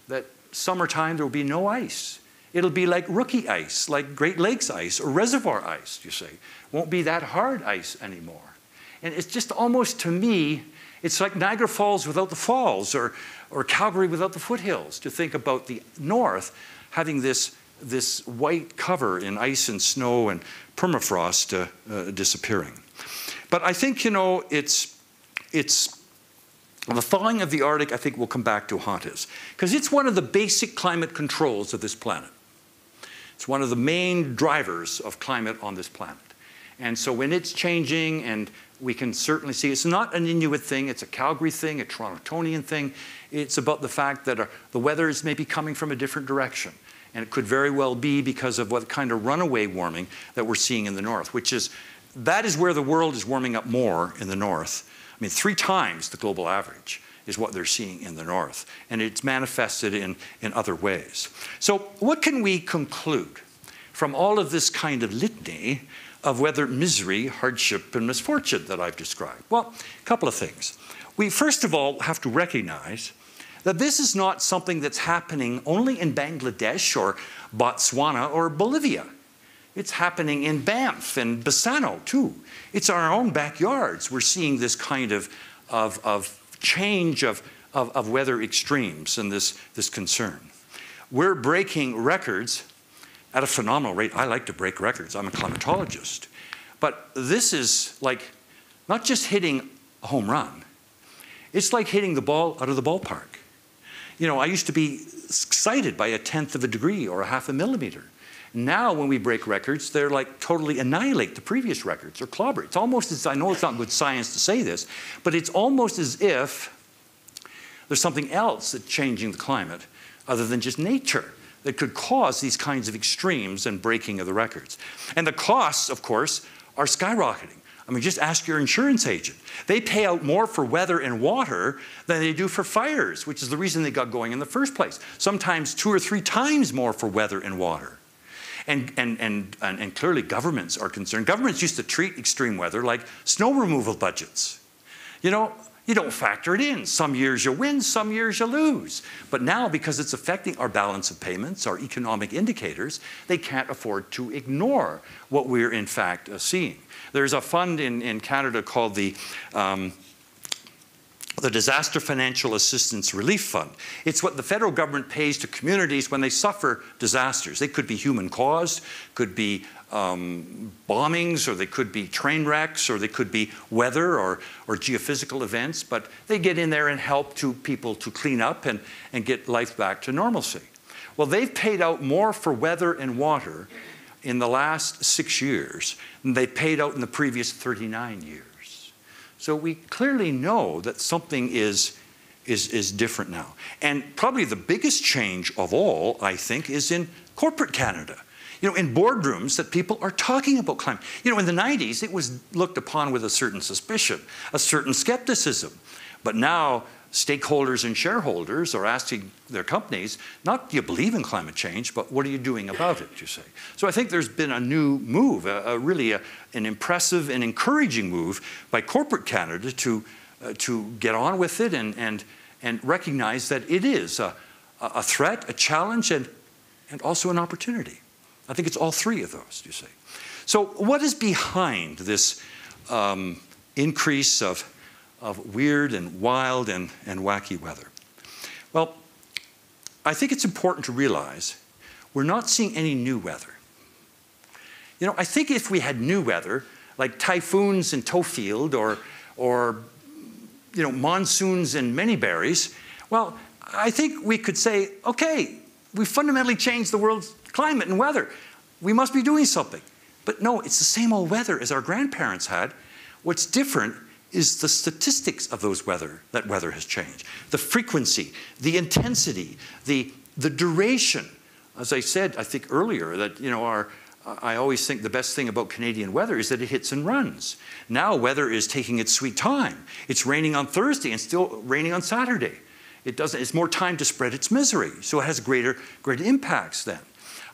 that summertime there will be no ice. It'll be like rookie ice, like Great Lakes ice or reservoir ice, you say. Won't be that hard ice anymore. And it's just almost to me, it's like Niagara Falls without the falls or, or Calgary without the foothills to think about the north having this, this white cover in ice and snow and permafrost uh, uh, disappearing. But I think, you know, it's, it's the thawing of the Arctic, I think we'll come back to haunt us because it's one of the basic climate controls of this planet. It's one of the main drivers of climate on this planet. And so when it's changing, and we can certainly see it's not an Inuit thing, it's a Calgary thing, a Torontonian thing. It's about the fact that uh, the weather is maybe coming from a different direction. And it could very well be because of what kind of runaway warming that we're seeing in the north, which is that is where the world is warming up more in the north I mean, three times the global average is what they're seeing in the north, and it's manifested in, in other ways. So, what can we conclude from all of this kind of litany of weather misery, hardship, and misfortune that I've described? Well, a couple of things. We first of all have to recognize that this is not something that's happening only in Bangladesh or Botswana or Bolivia. It's happening in Banff and Bassano too. It's our own backyards. We're seeing this kind of, of, of change of, of, of weather extremes and this, this concern. We're breaking records at a phenomenal rate. I like to break records. I'm a climatologist. But this is like not just hitting a home run, it's like hitting the ball out of the ballpark. You know, I used to be excited by a tenth of a degree or a half a millimeter. Now, when we break records, they're like totally annihilate the previous records or clobber. It's almost as I know it's not good science to say this, but it's almost as if there's something else that's changing the climate other than just nature that could cause these kinds of extremes and breaking of the records. And the costs, of course, are skyrocketing. I mean, just ask your insurance agent. They pay out more for weather and water than they do for fires, which is the reason they got going in the first place. Sometimes two or three times more for weather and water. And, and, and, and, and clearly, governments are concerned. Governments used to treat extreme weather like snow removal budgets. You know, you don't factor it in. Some years you win, some years you lose. But now, because it's affecting our balance of payments, our economic indicators, they can't afford to ignore what we're in fact uh, seeing. There's a fund in, in Canada called the um, the Disaster Financial Assistance Relief Fund. It's what the federal government pays to communities when they suffer disasters. They could be human caused, could be um, bombings, or they could be train wrecks, or they could be weather or, or geophysical events, but they get in there and help to people to clean up and, and get life back to normalcy. Well, they've paid out more for weather and water in the last six years than they paid out in the previous 39 years. So we clearly know that something is, is, is different now. And probably the biggest change of all, I think, is in corporate Canada. You know, in boardrooms that people are talking about climate. You know, in the 90s, it was looked upon with a certain suspicion, a certain skepticism. But now stakeholders and shareholders are asking their companies, not do you believe in climate change, but what are you doing about it, you say. So I think there's been a new move, a, a really a, an impressive and encouraging move by corporate Canada to, uh, to get on with it and, and, and recognize that it is a, a threat, a challenge, and, and also an opportunity. I think it's all three of those, you say. So what is behind this um, increase of of weird and wild and, and wacky weather? Well, I think it's important to realize we're not seeing any new weather. You know, I think if we had new weather, like typhoons in Tofield or, or you know, monsoons in Manyberries, well, I think we could say, okay, we fundamentally changed the world's climate and weather. We must be doing something. But no, it's the same old weather as our grandparents had. What's different is the statistics of those weather, that weather has changed. The frequency, the intensity, the, the duration. As I said, I think earlier, that, you know, our, I always think the best thing about Canadian weather is that it hits and runs. Now weather is taking its sweet time. It's raining on Thursday and still raining on Saturday. It doesn't, it's more time to spread its misery, so it has greater, greater impacts then.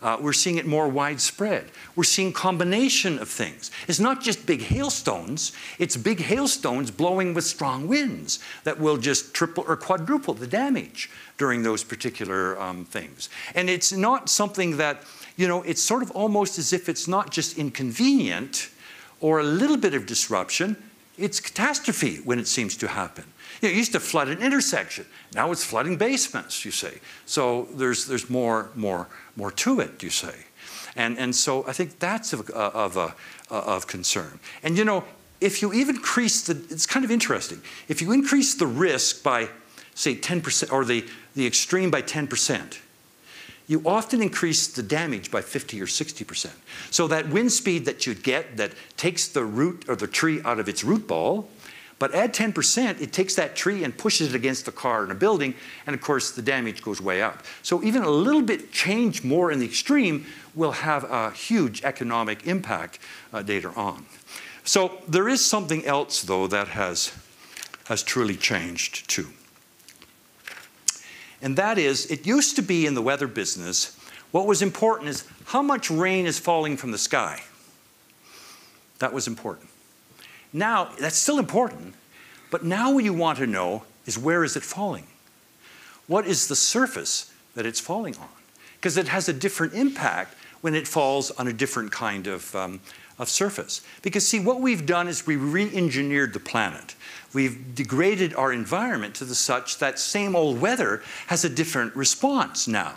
Uh, we're seeing it more widespread. We're seeing combination of things. It's not just big hailstones, it's big hailstones blowing with strong winds that will just triple or quadruple the damage during those particular um, things. And it's not something that, you know, it's sort of almost as if it's not just inconvenient or a little bit of disruption, it's catastrophe when it seems to happen. You know, it used to flood an intersection. Now it's flooding basements, you say. So there's, there's more, more, more to it, you say. And, and so I think that's of, uh, of, uh, of concern. And you know, if you even increase the, it's kind of interesting. If you increase the risk by, say, 10%, or the, the extreme by 10%, you often increase the damage by 50 or 60%. So that wind speed that you'd get that takes the root or the tree out of its root ball but add 10%, it takes that tree and pushes it against a car and a building, and of course the damage goes way up. So even a little bit change more in the extreme will have a huge economic impact uh, later on. So there is something else though that has, has truly changed too. And that is, it used to be in the weather business, what was important is how much rain is falling from the sky. That was important. Now, that's still important, but now what you want to know is where is it falling? What is the surface that it's falling on? Because it has a different impact when it falls on a different kind of, um, of surface. Because, see, what we've done is we re engineered the planet. We've degraded our environment to the such that same old weather has a different response now.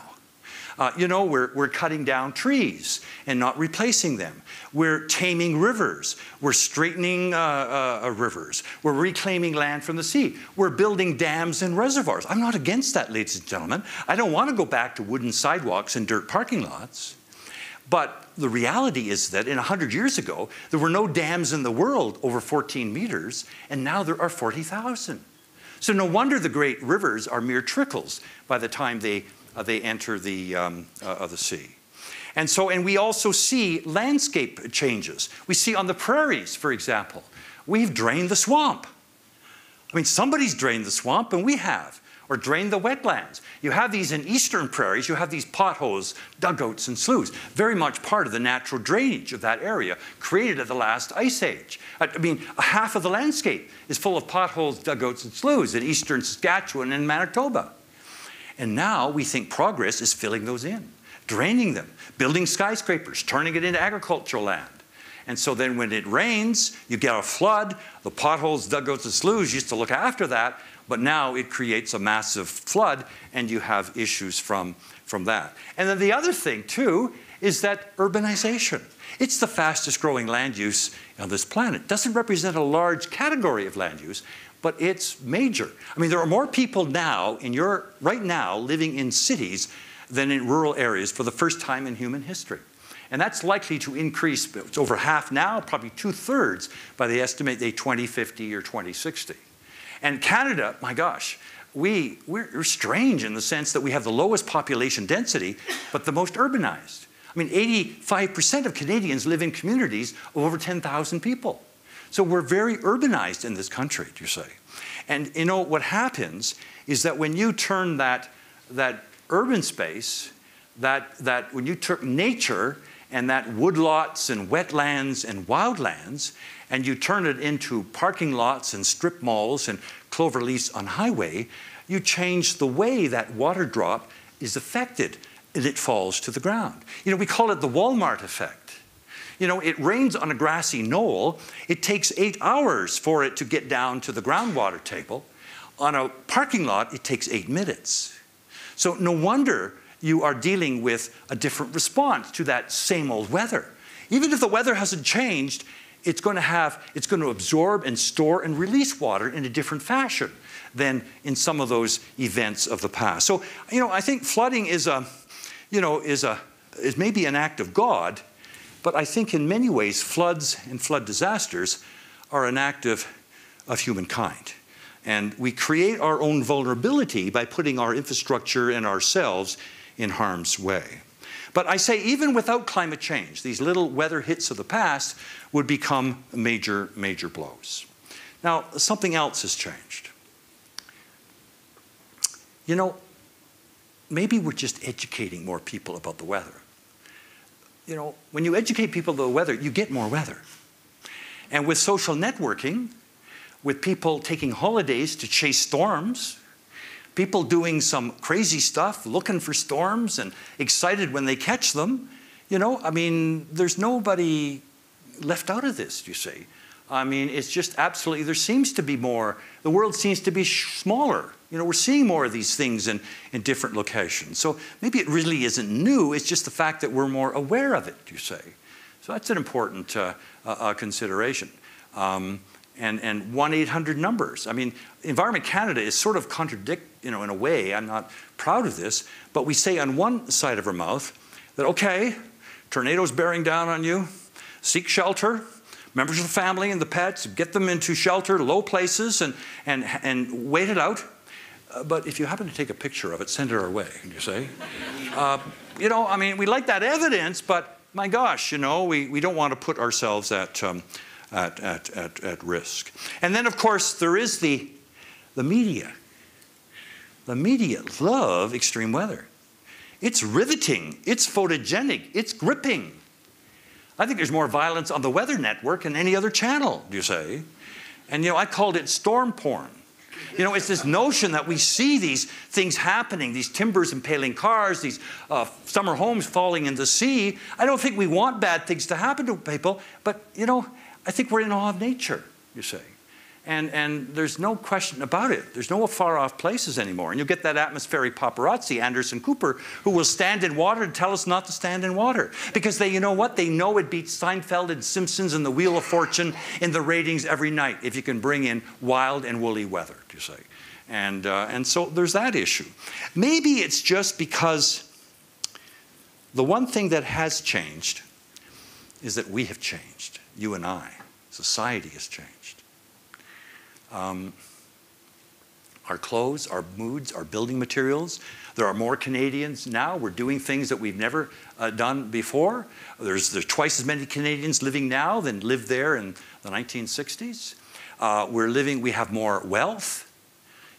Uh, you know, we're, we're cutting down trees and not replacing them. We're taming rivers. We're straightening uh, uh, uh, rivers. We're reclaiming land from the sea. We're building dams and reservoirs. I'm not against that, ladies and gentlemen. I don't want to go back to wooden sidewalks and dirt parking lots. But the reality is that in 100 years ago, there were no dams in the world over 14 meters, and now there are 40,000. So no wonder the great rivers are mere trickles by the time they, uh, they enter the, um, uh, the sea. And so, and we also see landscape changes. We see on the prairies, for example, we've drained the swamp. I mean, somebody's drained the swamp, and we have or drain the wetlands. You have these in eastern prairies, you have these potholes, dugouts, and sloughs, very much part of the natural drainage of that area created at the last ice age. I mean, half of the landscape is full of potholes, dugouts, and sloughs in eastern Saskatchewan and Manitoba. And now we think progress is filling those in, draining them, building skyscrapers, turning it into agricultural land. And so then when it rains, you get a flood. The potholes, dugouts, and sloughs used to look after that. But now it creates a massive flood and you have issues from, from that. And then the other thing, too, is that urbanization. It's the fastest growing land use on this planet. Doesn't represent a large category of land use, but it's major. I mean, there are more people now in your, right now living in cities than in rural areas for the first time in human history. And that's likely to increase, it's over half now, probably two thirds by the estimate they 2050 or 2060. And Canada, my gosh, we, we're, strange in the sense that we have the lowest population density, but the most urbanized. I mean, 85% of Canadians live in communities of over 10,000 people. So we're very urbanized in this country, you say? And you know, what happens is that when you turn that, that urban space, that, that when you turn nature and that woodlots and wetlands and wildlands, and you turn it into parking lots and strip malls and clover cloverleafs on highway, you change the way that water drop is affected and it falls to the ground. You know, we call it the Walmart effect. You know, it rains on a grassy knoll. It takes eight hours for it to get down to the groundwater table. On a parking lot, it takes eight minutes. So no wonder you are dealing with a different response to that same old weather. Even if the weather hasn't changed, it's going to have, it's going to absorb and store and release water in a different fashion than in some of those events of the past. So, you know, I think flooding is a, you know, is a, is maybe an act of God, but I think in many ways floods and flood disasters are an act of, of humankind. And we create our own vulnerability by putting our infrastructure and ourselves in harm's way. But I say, even without climate change, these little weather hits of the past would become major, major blows. Now, something else has changed. You know, maybe we're just educating more people about the weather. You know, when you educate people about the weather, you get more weather. And with social networking, with people taking holidays to chase storms, people doing some crazy stuff, looking for storms and excited when they catch them. You know, I mean, there's nobody left out of this, you see. I mean, it's just absolutely, there seems to be more, the world seems to be smaller. You know, we're seeing more of these things in, in different locations. So maybe it really isn't new, it's just the fact that we're more aware of it, you say. So that's an important uh, uh, uh consideration. Um, and, and 1-800 numbers. I mean, Environment Canada is sort of contradict, you know, in a way, I'm not proud of this, but we say on one side of our mouth that, okay, tornadoes bearing down on you, seek shelter, members of the family and the pets, get them into shelter, low places, and, and, and wait it out. Uh, but if you happen to take a picture of it, send it our way, you say. uh, you know, I mean, we like that evidence, but my gosh, you know, we, we don't want to put ourselves at, um, at, at, at, at risk. And then, of course, there is the, the media. The media love extreme weather. It's riveting, it's photogenic, it's gripping. I think there's more violence on the Weather Network than any other channel, you say. And you know, I called it storm porn. You know, it's this notion that we see these things happening, these timbers impaling cars, these uh, summer homes falling in the sea. I don't think we want bad things to happen to people, but you know, I think we're in awe of nature, you say. And, and there's no question about it. There's no far off places anymore. And you'll get that atmospheric paparazzi, Anderson Cooper, who will stand in water and tell us not to stand in water. Because they, you know what? They know it beats Seinfeld and Simpsons and the Wheel of Fortune in the ratings every night if you can bring in wild and woolly weather, you say. And, uh, and so there's that issue. Maybe it's just because the one thing that has changed is that we have changed, you and I. Society has changed. Um, our clothes, our moods, our building materials. There are more Canadians now. We're doing things that we've never uh, done before. There's, there's twice as many Canadians living now than lived there in the 1960s. Uh, we're living, we have more wealth.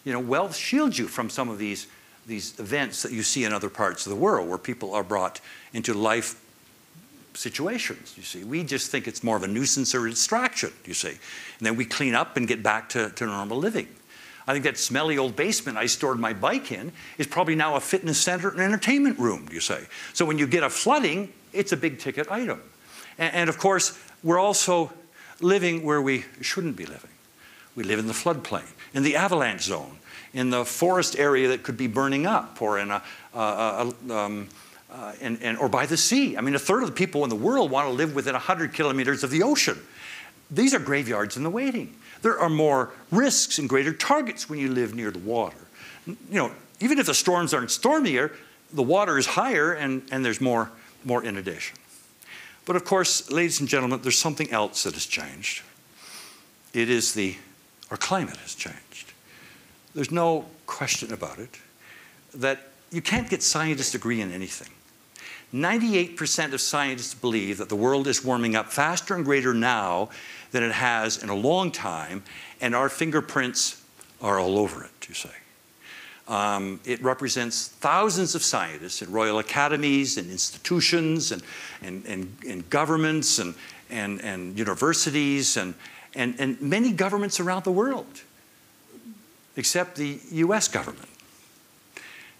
You know, wealth shields you from some of these, these events that you see in other parts of the world where people are brought into life situations, you see. We just think it's more of a nuisance or a distraction, you see. And then we clean up and get back to, to normal living. I think that smelly old basement I stored my bike in is probably now a fitness center and entertainment room, you say. So when you get a flooding, it's a big ticket item. And, and of course, we're also living where we shouldn't be living. We live in the floodplain, in the avalanche zone, in the forest area that could be burning up, or in a, a, a um, uh, and, and, or by the sea. I mean, a third of the people in the world want to live within 100 kilometers of the ocean. These are graveyards in the waiting. There are more risks and greater targets when you live near the water. You know, even if the storms aren't stormier, the water is higher and, and there's more, more inundation. But of course, ladies and gentlemen, there's something else that has changed. It is the, our climate has changed. There's no question about it that you can't get scientists to agree on anything. 98% of scientists believe that the world is warming up faster and greater now than it has in a long time, and our fingerprints are all over it, you say. Um, it represents thousands of scientists in royal academies and institutions and, and, and, and governments and, and, and universities and, and, and many governments around the world, except the US government.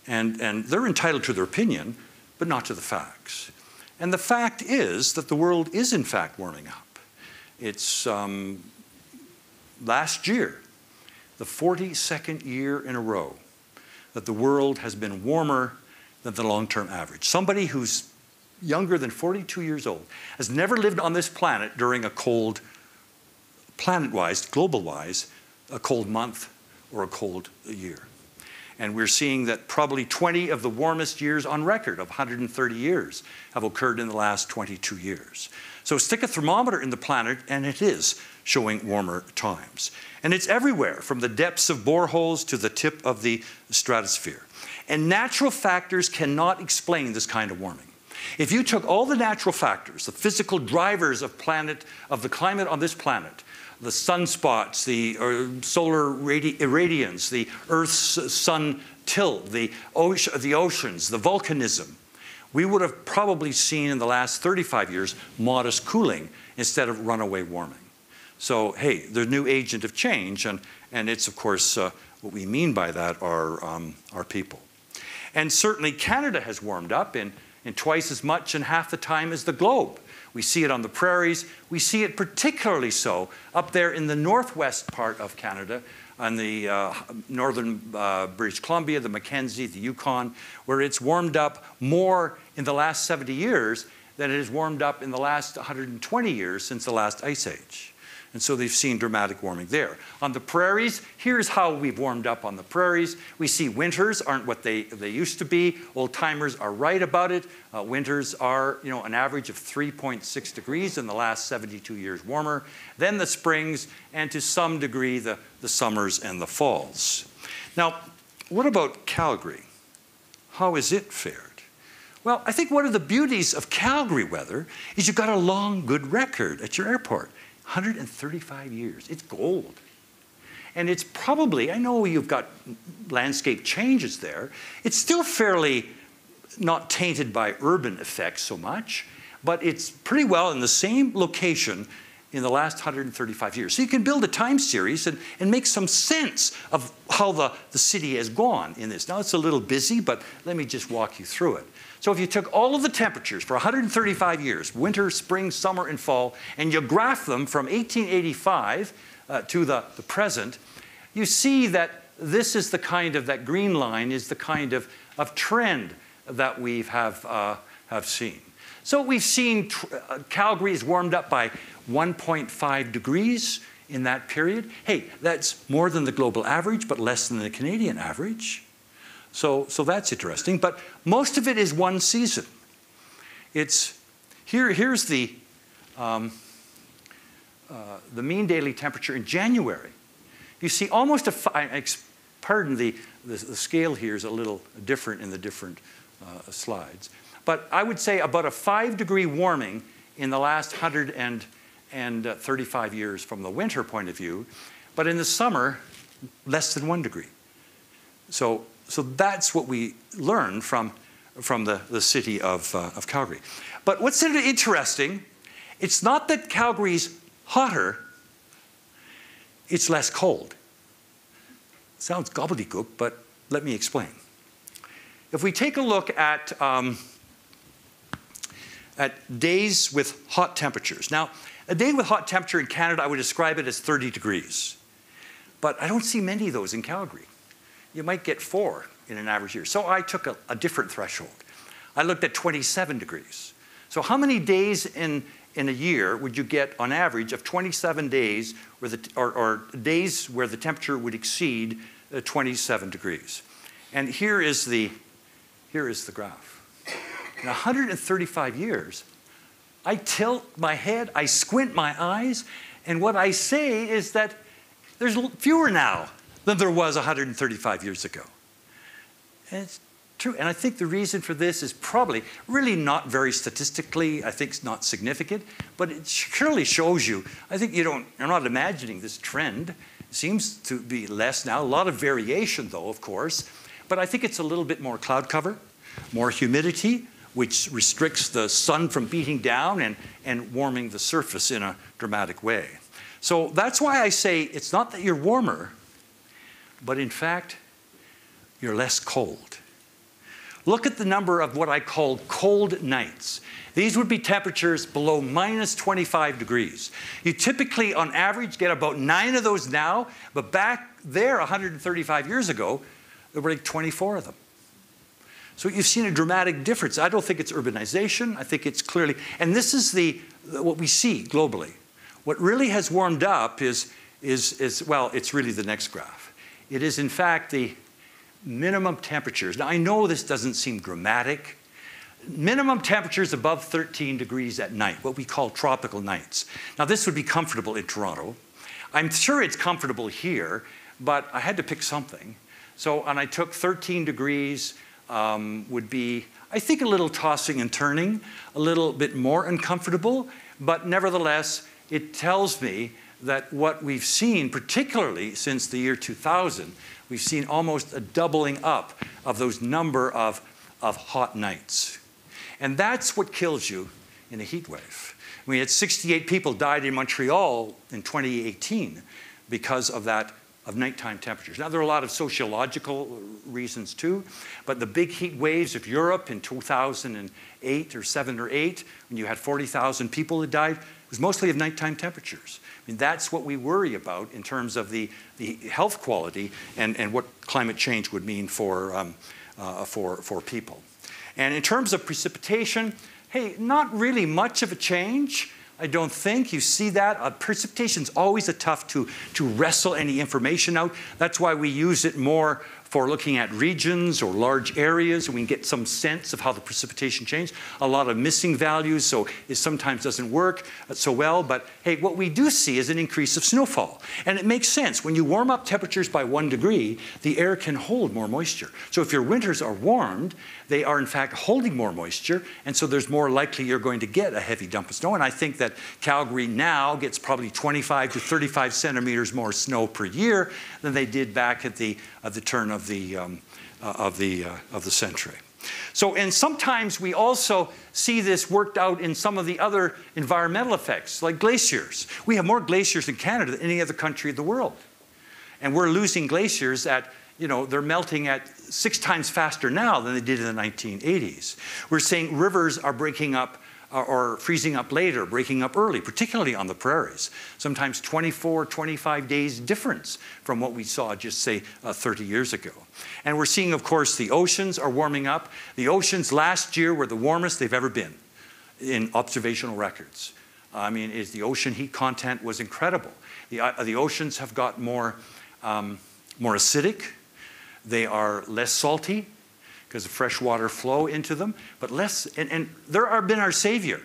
And, and they're entitled to their opinion, but not to the facts. And the fact is that the world is, in fact, warming up. It's um, last year, the 42nd year in a row, that the world has been warmer than the long term average. Somebody who's younger than 42 years old has never lived on this planet during a cold, planet wise, global wise, a cold month or a cold year. And we're seeing that probably 20 of the warmest years on record of 130 years have occurred in the last 22 years. So stick a thermometer in the planet and it is showing warmer times. And it's everywhere, from the depths of boreholes to the tip of the stratosphere. And natural factors cannot explain this kind of warming. If you took all the natural factors, the physical drivers of planet of the climate on this planet, the sunspots, the solar radi irradiance, the Earth's sun tilt, the, the oceans, the volcanism, we would have probably seen in the last 35 years modest cooling instead of runaway warming. So, hey, the new agent of change, and, and it's, of course, uh, what we mean by that are um, our people. And certainly Canada has warmed up in, in twice as much and half the time as the globe. We see it on the prairies. We see it particularly so up there in the northwest part of Canada, on the uh, northern uh, British Columbia, the Mackenzie, the Yukon, where it's warmed up more in the last 70 years than it has warmed up in the last 120 years since the last ice age. And so they've seen dramatic warming there. On the prairies, here's how we've warmed up on the prairies. We see winters aren't what they, they used to be. Old timers are right about it. Uh, winters are, you know, an average of 3.6 degrees in the last 72 years warmer. Then the springs, and to some degree, the, the summers and the falls. Now, what about Calgary? How is it fared? Well, I think one of the beauties of Calgary weather is you've got a long, good record at your airport. 135 years. It's gold. And it's probably, I know you've got landscape changes there, it's still fairly not tainted by urban effects so much, but it's pretty well in the same location in the last 135 years. So you can build a time series and, and make some sense of how the, the city has gone in this. Now it's a little busy, but let me just walk you through it. So if you took all of the temperatures for 135 years, winter, spring, summer, and fall, and you graph them from 1885 uh, to the, the present, you see that this is the kind of, that green line is the kind of, of trend that we have, uh, have seen. So we've seen uh, Calgary is warmed up by 1.5 degrees in that period. Hey, that's more than the global average, but less than the Canadian average. So, so that's interesting. But most of it is one season. It's, here, here's the, um, uh, the mean daily temperature in January. You see almost a, pardon the, the, the, scale here is a little different in the different uh, slides. But I would say about a five degree warming in the last 135 years from the winter point of view. But in the summer, less than one degree. So, so that's what we learn from, from the, the city of, uh, of Calgary. But what's interesting, it's not that Calgary's hotter, it's less cold. Sounds gobbledygook, but let me explain. If we take a look at, um, at days with hot temperatures. Now, a day with hot temperature in Canada, I would describe it as 30 degrees. But I don't see many of those in Calgary. You might get four in an average year. So I took a, a different threshold. I looked at 27 degrees. So how many days in, in a year would you get on average of 27 days where the, or, or days where the temperature would exceed uh, 27 degrees? And here is the, here is the graph. In 135 years, I tilt my head, I squint my eyes, and what I say is that there's fewer now than there was 135 years ago. And it's true. And I think the reason for this is probably really not very statistically, I think it's not significant, but it surely shows you, I think you don't, you're not imagining this trend. It seems to be less now. A lot of variation, though, of course. But I think it's a little bit more cloud cover, more humidity, which restricts the sun from beating down and, and warming the surface in a dramatic way. So that's why I say it's not that you're warmer, but in fact, you're less cold. Look at the number of what I call cold nights. These would be temperatures below minus 25 degrees. You typically, on average, get about nine of those now, but back there 135 years ago, there were like 24 of them. So you've seen a dramatic difference. I don't think it's urbanization. I think it's clearly, and this is the what we see globally. What really has warmed up is, is, is, well, it's really the next graph. It is, in fact, the minimum temperatures. Now, I know this doesn't seem dramatic. Minimum temperatures above 13 degrees at night, what we call tropical nights. Now, this would be comfortable in Toronto. I'm sure it's comfortable here, but I had to pick something. So, and I took 13 degrees, um, would be, I think, a little tossing and turning, a little bit more uncomfortable, but nevertheless, it tells me that what we've seen, particularly since the year 2000, we've seen almost a doubling up of those number of, of hot nights. And that's what kills you in a heat wave. We had 68 people died in Montreal in 2018 because of that of nighttime temperatures. Now, there are a lot of sociological reasons too, but the big heat waves of Europe in 2008 or 7 or 8, when you had 40,000 people that died, was mostly of nighttime temperatures. Mean, that's what we worry about in terms of the, the health quality and, and what climate change would mean for, um, uh, for, for people. And in terms of precipitation, hey, not really much of a change. I don't think. You see that? Uh, Precipitation is always a tough to, to wrestle any information out. That's why we use it more for looking at regions or large areas, and we can get some sense of how the precipitation changed. A lot of missing values, so it sometimes doesn't work uh, so well. But hey, what we do see is an increase of snowfall. And it makes sense. When you warm up temperatures by one degree, the air can hold more moisture. So if your winters are warmed, they are in fact holding more moisture, and so there's more likely you're going to get a heavy dump of snow. And I think that Calgary now gets probably 25 to 35 centimeters more snow per year than they did back at the, at the turn of the, um, uh, of, the, uh, of the century. So, and sometimes we also see this worked out in some of the other environmental effects, like glaciers. We have more glaciers in Canada than any other country in the world. And we're losing glaciers at you know, they're melting at six times faster now than they did in the 1980s. We're seeing rivers are breaking up or freezing up later, breaking up early, particularly on the prairies. Sometimes 24, 25 days difference from what we saw just, say, uh, 30 years ago. And we're seeing, of course, the oceans are warming up. The oceans last year were the warmest they've ever been in observational records. I mean, is the ocean heat content was incredible. The, uh, the oceans have got more, um, more acidic, they are less salty. because of fresh water flow into them, but less, and, and there are been our savior.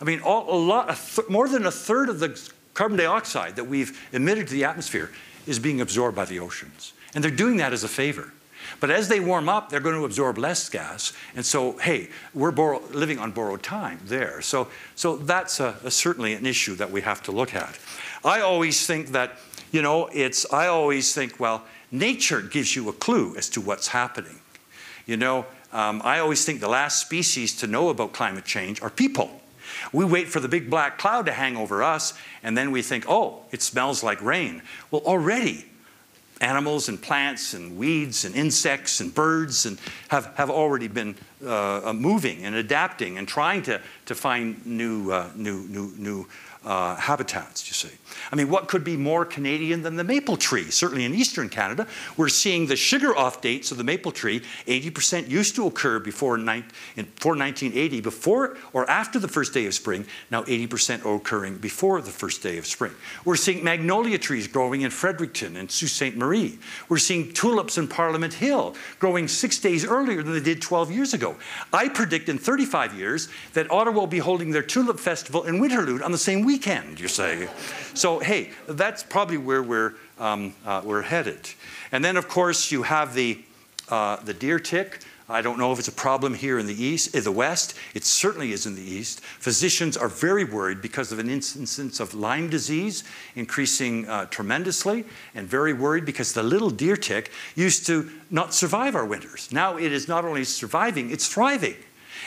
I mean, all, a lot, a more than a third of the carbon dioxide that we've emitted to the atmosphere is being absorbed by the oceans. And they're doing that as a favor. But as they warm up, they're going to absorb less gas. And so, hey, we're living on borrowed time there. So, so that's a, a, certainly an issue that we have to look at. I always think that, you know, it's, I always think, well, nature gives you a clue as to what's happening. You know, um, I always think the last species to know about climate change are people. We wait for the big black cloud to hang over us, and then we think, oh, it smells like rain. Well, already animals and plants and weeds and insects and birds and have, have already been uh, moving and adapting and trying to, to find new, uh, new, new, new uh, habitats, you see. I mean, what could be more Canadian than the maple tree? Certainly in eastern Canada, we're seeing the sugar off dates of the maple tree. 80% used to occur before, before 1980, before or after the first day of spring. Now 80% are occurring before the first day of spring. We're seeing magnolia trees growing in Fredericton and Sault Ste. Marie. We're seeing tulips in Parliament Hill growing six days earlier than they did 12 years ago. I predict in 35 years that Ottawa will be holding their tulip festival in Winterlude on the same weekend, you say. So, hey, that's probably where we're, um, uh, we're headed. And then, of course, you have the, uh, the deer tick. I don't know if it's a problem here in the east, in the west. It certainly is in the east. Physicians are very worried because of an instance of Lyme disease increasing uh, tremendously, and very worried because the little deer tick used to not survive our winters. Now it is not only surviving, it's thriving.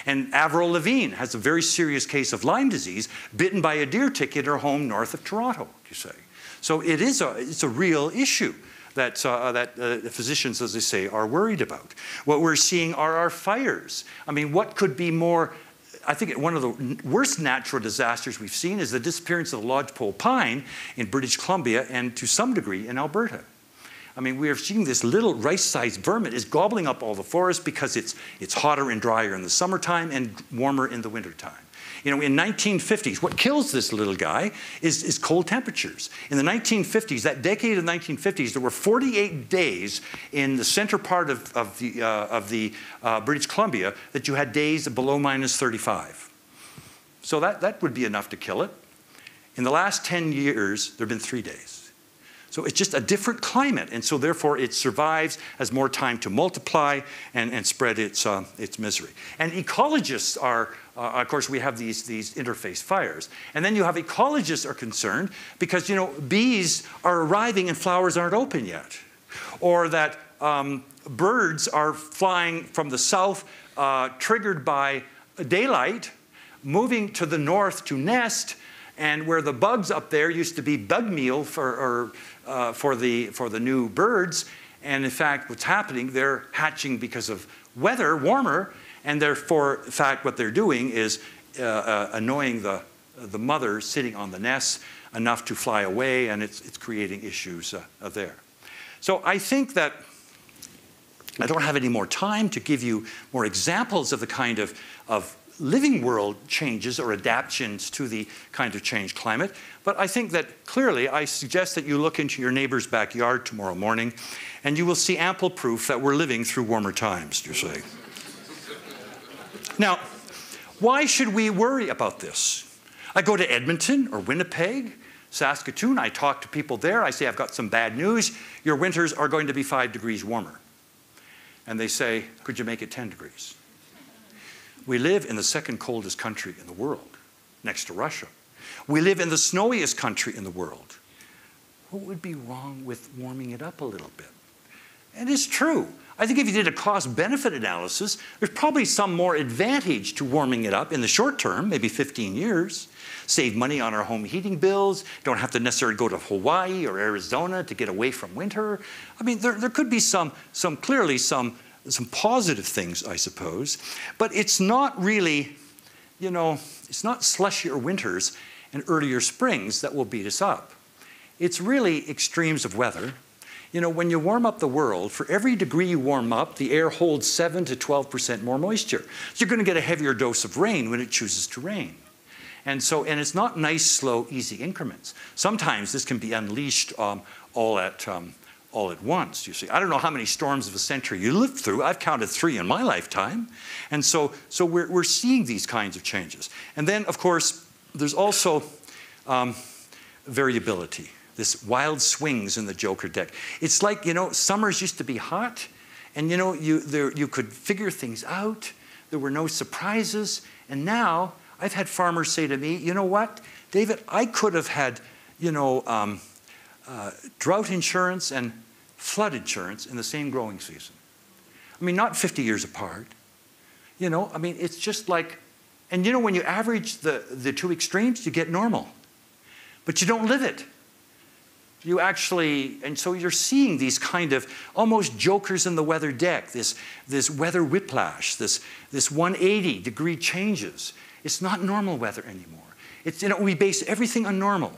And Avril Lavigne has a very serious case of Lyme disease, bitten by a deer tick in her home north of Toronto, you say. So it is a, it's a real issue that, uh, that uh, physicians, as they say, are worried about. What we're seeing are our fires. I mean, what could be more I think one of the worst natural disasters we've seen is the disappearance of the lodgepole pine in British Columbia and to some degree in Alberta. I mean, we are seeing this little rice-sized vermin is gobbling up all the forest because it's, it's hotter and drier in the summertime and warmer in the wintertime. You know, in 1950s, what kills this little guy is, is cold temperatures. In the 1950s, that decade of 1950s, there were 48 days in the center part of, of the, uh, of the uh, British Columbia that you had days below minus 35. So that, that would be enough to kill it. In the last 10 years, there have been three days. So it's just a different climate, and so therefore it survives, has more time to multiply and, and spread its, uh, its misery. And ecologists are, uh, of course, we have these, these interface fires. And then you have ecologists are concerned because, you know, bees are arriving and flowers aren't open yet. Or that um, birds are flying from the south, uh, triggered by daylight, moving to the north to nest, and where the bugs up there used to be bug meal for, or uh, for, the, for the new birds. And in fact, what's happening, they're hatching because of weather, warmer, and therefore, in fact, what they're doing is uh, uh, annoying the, the mother sitting on the nest enough to fly away, and it's, it's creating issues uh, there. So I think that I don't have any more time to give you more examples of the kind of, of living world changes or adaptations to the kind of changed climate. But I think that clearly I suggest that you look into your neighbor's backyard tomorrow morning and you will see ample proof that we're living through warmer times, you say. now, why should we worry about this? I go to Edmonton or Winnipeg, Saskatoon, I talk to people there, I say, I've got some bad news. Your winters are going to be five degrees warmer. And they say, could you make it 10 degrees? We live in the second coldest country in the world, next to Russia. We live in the snowiest country in the world. What would be wrong with warming it up a little bit? And it's true. I think if you did a cost benefit analysis, there's probably some more advantage to warming it up in the short term, maybe 15 years. Save money on our home heating bills, don't have to necessarily go to Hawaii or Arizona to get away from winter. I mean, there, there could be some, some clearly some some positive things, I suppose. But it's not really, you know, it's not slushier winters and earlier springs that will beat us up. It's really extremes of weather. You know, when you warm up the world, for every degree you warm up, the air holds 7 to 12% more moisture. So you're going to get a heavier dose of rain when it chooses to rain. And so, and it's not nice, slow, easy increments. Sometimes this can be unleashed um, all at um, all at once, you see. I don't know how many storms of a century you lived through. I've counted three in my lifetime. And so, so we're, we're seeing these kinds of changes. And then, of course, there's also um, variability, this wild swings in the Joker deck. It's like, you know, summers used to be hot, and, you know, you, there, you could figure things out. There were no surprises. And now I've had farmers say to me, you know what, David, I could have had, you know, um, uh, drought insurance and flood insurance in the same growing season. I mean, not 50 years apart. You know, I mean, it's just like, and you know, when you average the, the two extremes, you get normal. But you don't live it. You actually, and so you're seeing these kind of almost jokers in the weather deck, this, this weather whiplash, this, this 180 degree changes. It's not normal weather anymore. It's, you know, we base everything on normal.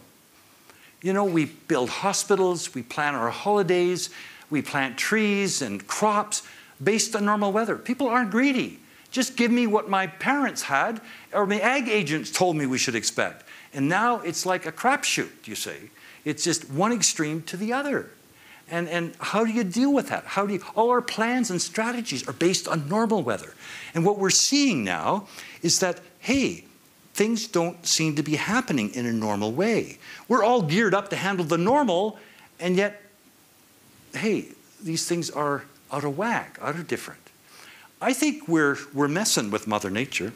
You know, we build hospitals, we plan our holidays, we plant trees and crops based on normal weather. People aren't greedy. Just give me what my parents had or my ag agents told me we should expect. And now it's like a crapshoot, you see. It's just one extreme to the other. And, and how do you deal with that? How do you, all our plans and strategies are based on normal weather. And what we're seeing now is that, hey, things don't seem to be happening in a normal way. We're all geared up to handle the normal, and yet, hey, these things are out of whack, out of different. I think we're, we're messing with Mother Nature.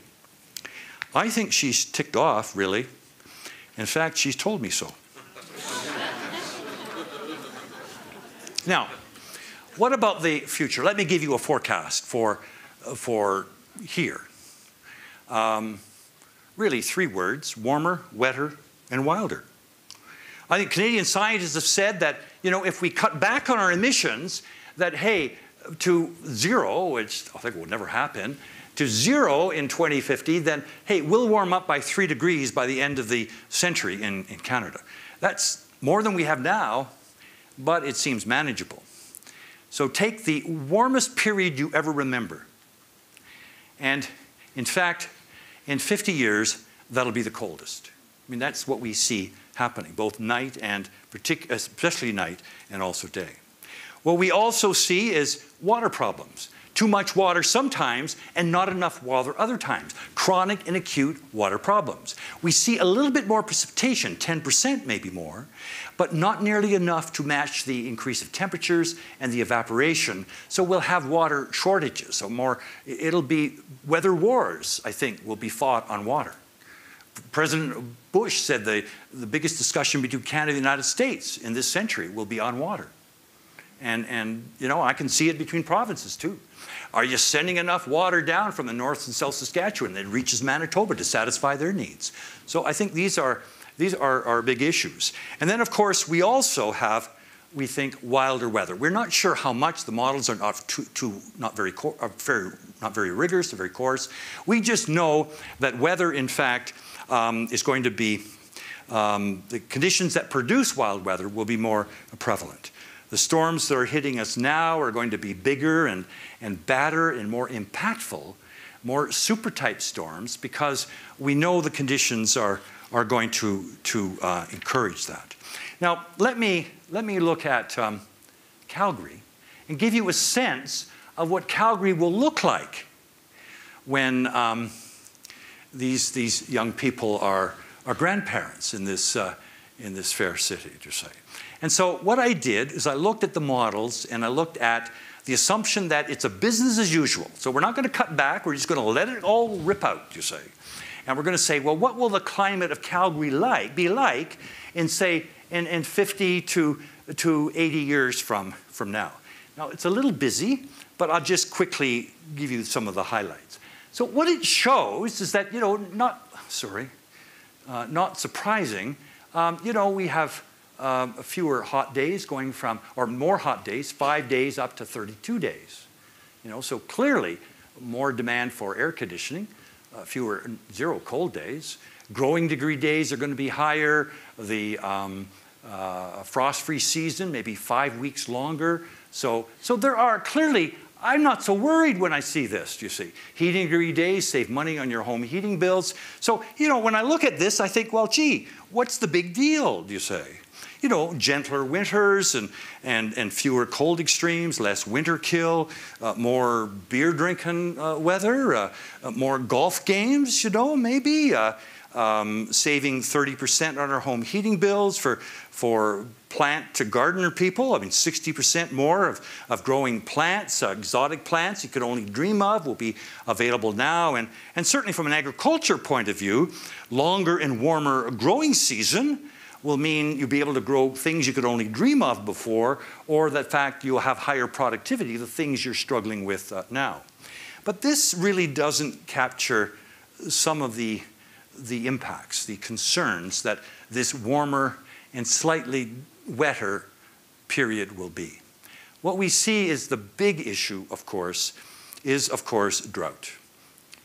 I think she's ticked off, really. In fact, she's told me so. now, what about the future? Let me give you a forecast for, for here. Um, really three words warmer, wetter, and wilder. I think Canadian scientists have said that, you know, if we cut back on our emissions, that, hey, to zero, which I think will never happen, to zero in 2050, then, hey, we'll warm up by three degrees by the end of the century in, in Canada. That's more than we have now, but it seems manageable. So take the warmest period you ever remember. And in fact, in 50 years, that'll be the coldest. I mean, that's what we see happening, both night and especially night and also day. What we also see is water problems. Too much water sometimes and not enough water other times. Chronic and acute water problems. We see a little bit more precipitation, 10% maybe more, but not nearly enough to match the increase of temperatures and the evaporation. So we'll have water shortages. So more, it'll be weather wars, I think, will be fought on water. President Bush said the, the biggest discussion between Canada and the United States in this century will be on water. And, and, you know, I can see it between provinces too. Are you sending enough water down from the north and south Saskatchewan that reaches Manitoba to satisfy their needs? So I think these are, these are, are big issues. And then, of course, we also have, we think, wilder weather. We're not sure how much. The models are not, too, too not, very, are very, not very rigorous, they're very coarse. We just know that weather, in fact, um, is going to be, um, the conditions that produce wild weather will be more prevalent. The storms that are hitting us now are going to be bigger and, and badder and more impactful, more super type storms, because we know the conditions are, are going to, to uh, encourage that. Now, let me, let me look at um, Calgary and give you a sense of what Calgary will look like when um, these, these young people are, are grandparents in this, uh, in this fair city, to say. And so what I did is I looked at the models and I looked at the assumption that it's a business as usual. So we're not going to cut back, we're just going to let it all rip out, you say. And we're going to say, well, what will the climate of Calgary like, be like in, say, in, in 50 to, to 80 years from, from now? Now, it's a little busy, but I'll just quickly give you some of the highlights. So what it shows is that, you know, not, sorry, uh, not surprising, um, you know, we have um, fewer hot days going from, or more hot days, five days up to 32 days. You know, so clearly more demand for air conditioning, uh, fewer zero cold days. Growing degree days are going to be higher. The um, uh, frost-free season maybe five weeks longer. So, so there are clearly I'm not so worried when I see this, you see. Heating degree days save money on your home heating bills. So, you know, when I look at this, I think, well, gee, what's the big deal, do you say? You know, gentler winters and, and, and fewer cold extremes, less winter kill, uh, more beer drinking uh, weather, uh, uh more golf games, you know, maybe. Uh, um, saving 30% on our home heating bills for, for plant to gardener people. I mean, 60% more of, of growing plants, uh, exotic plants you could only dream of will be available now. And, and certainly from an agriculture point of view, longer and warmer growing season will mean you'll be able to grow things you could only dream of before, or that fact you'll have higher productivity, the things you're struggling with uh, now. But this really doesn't capture some of the, the impacts, the concerns that this warmer and slightly wetter period will be. What we see is the big issue, of course, is, of course, drought,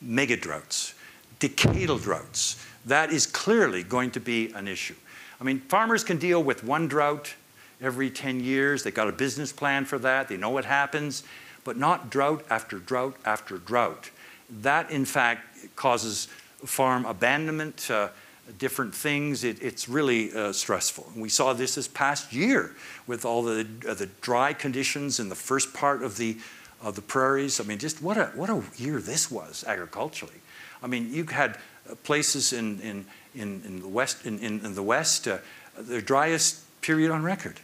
mega droughts, decadal droughts. That is clearly going to be an issue. I mean, farmers can deal with one drought every 10 years. They've got a business plan for that. They know what happens, but not drought after drought after drought. That, in fact, causes farm abandonment. Uh, different things, it, it's really uh, stressful. And we saw this this past year with all the, uh, the dry conditions in the first part of the, of the prairies. I mean, just what a, what a year this was agriculturally. I mean, you had places in, in, in, in the West, in, in, in the West uh, the driest period on record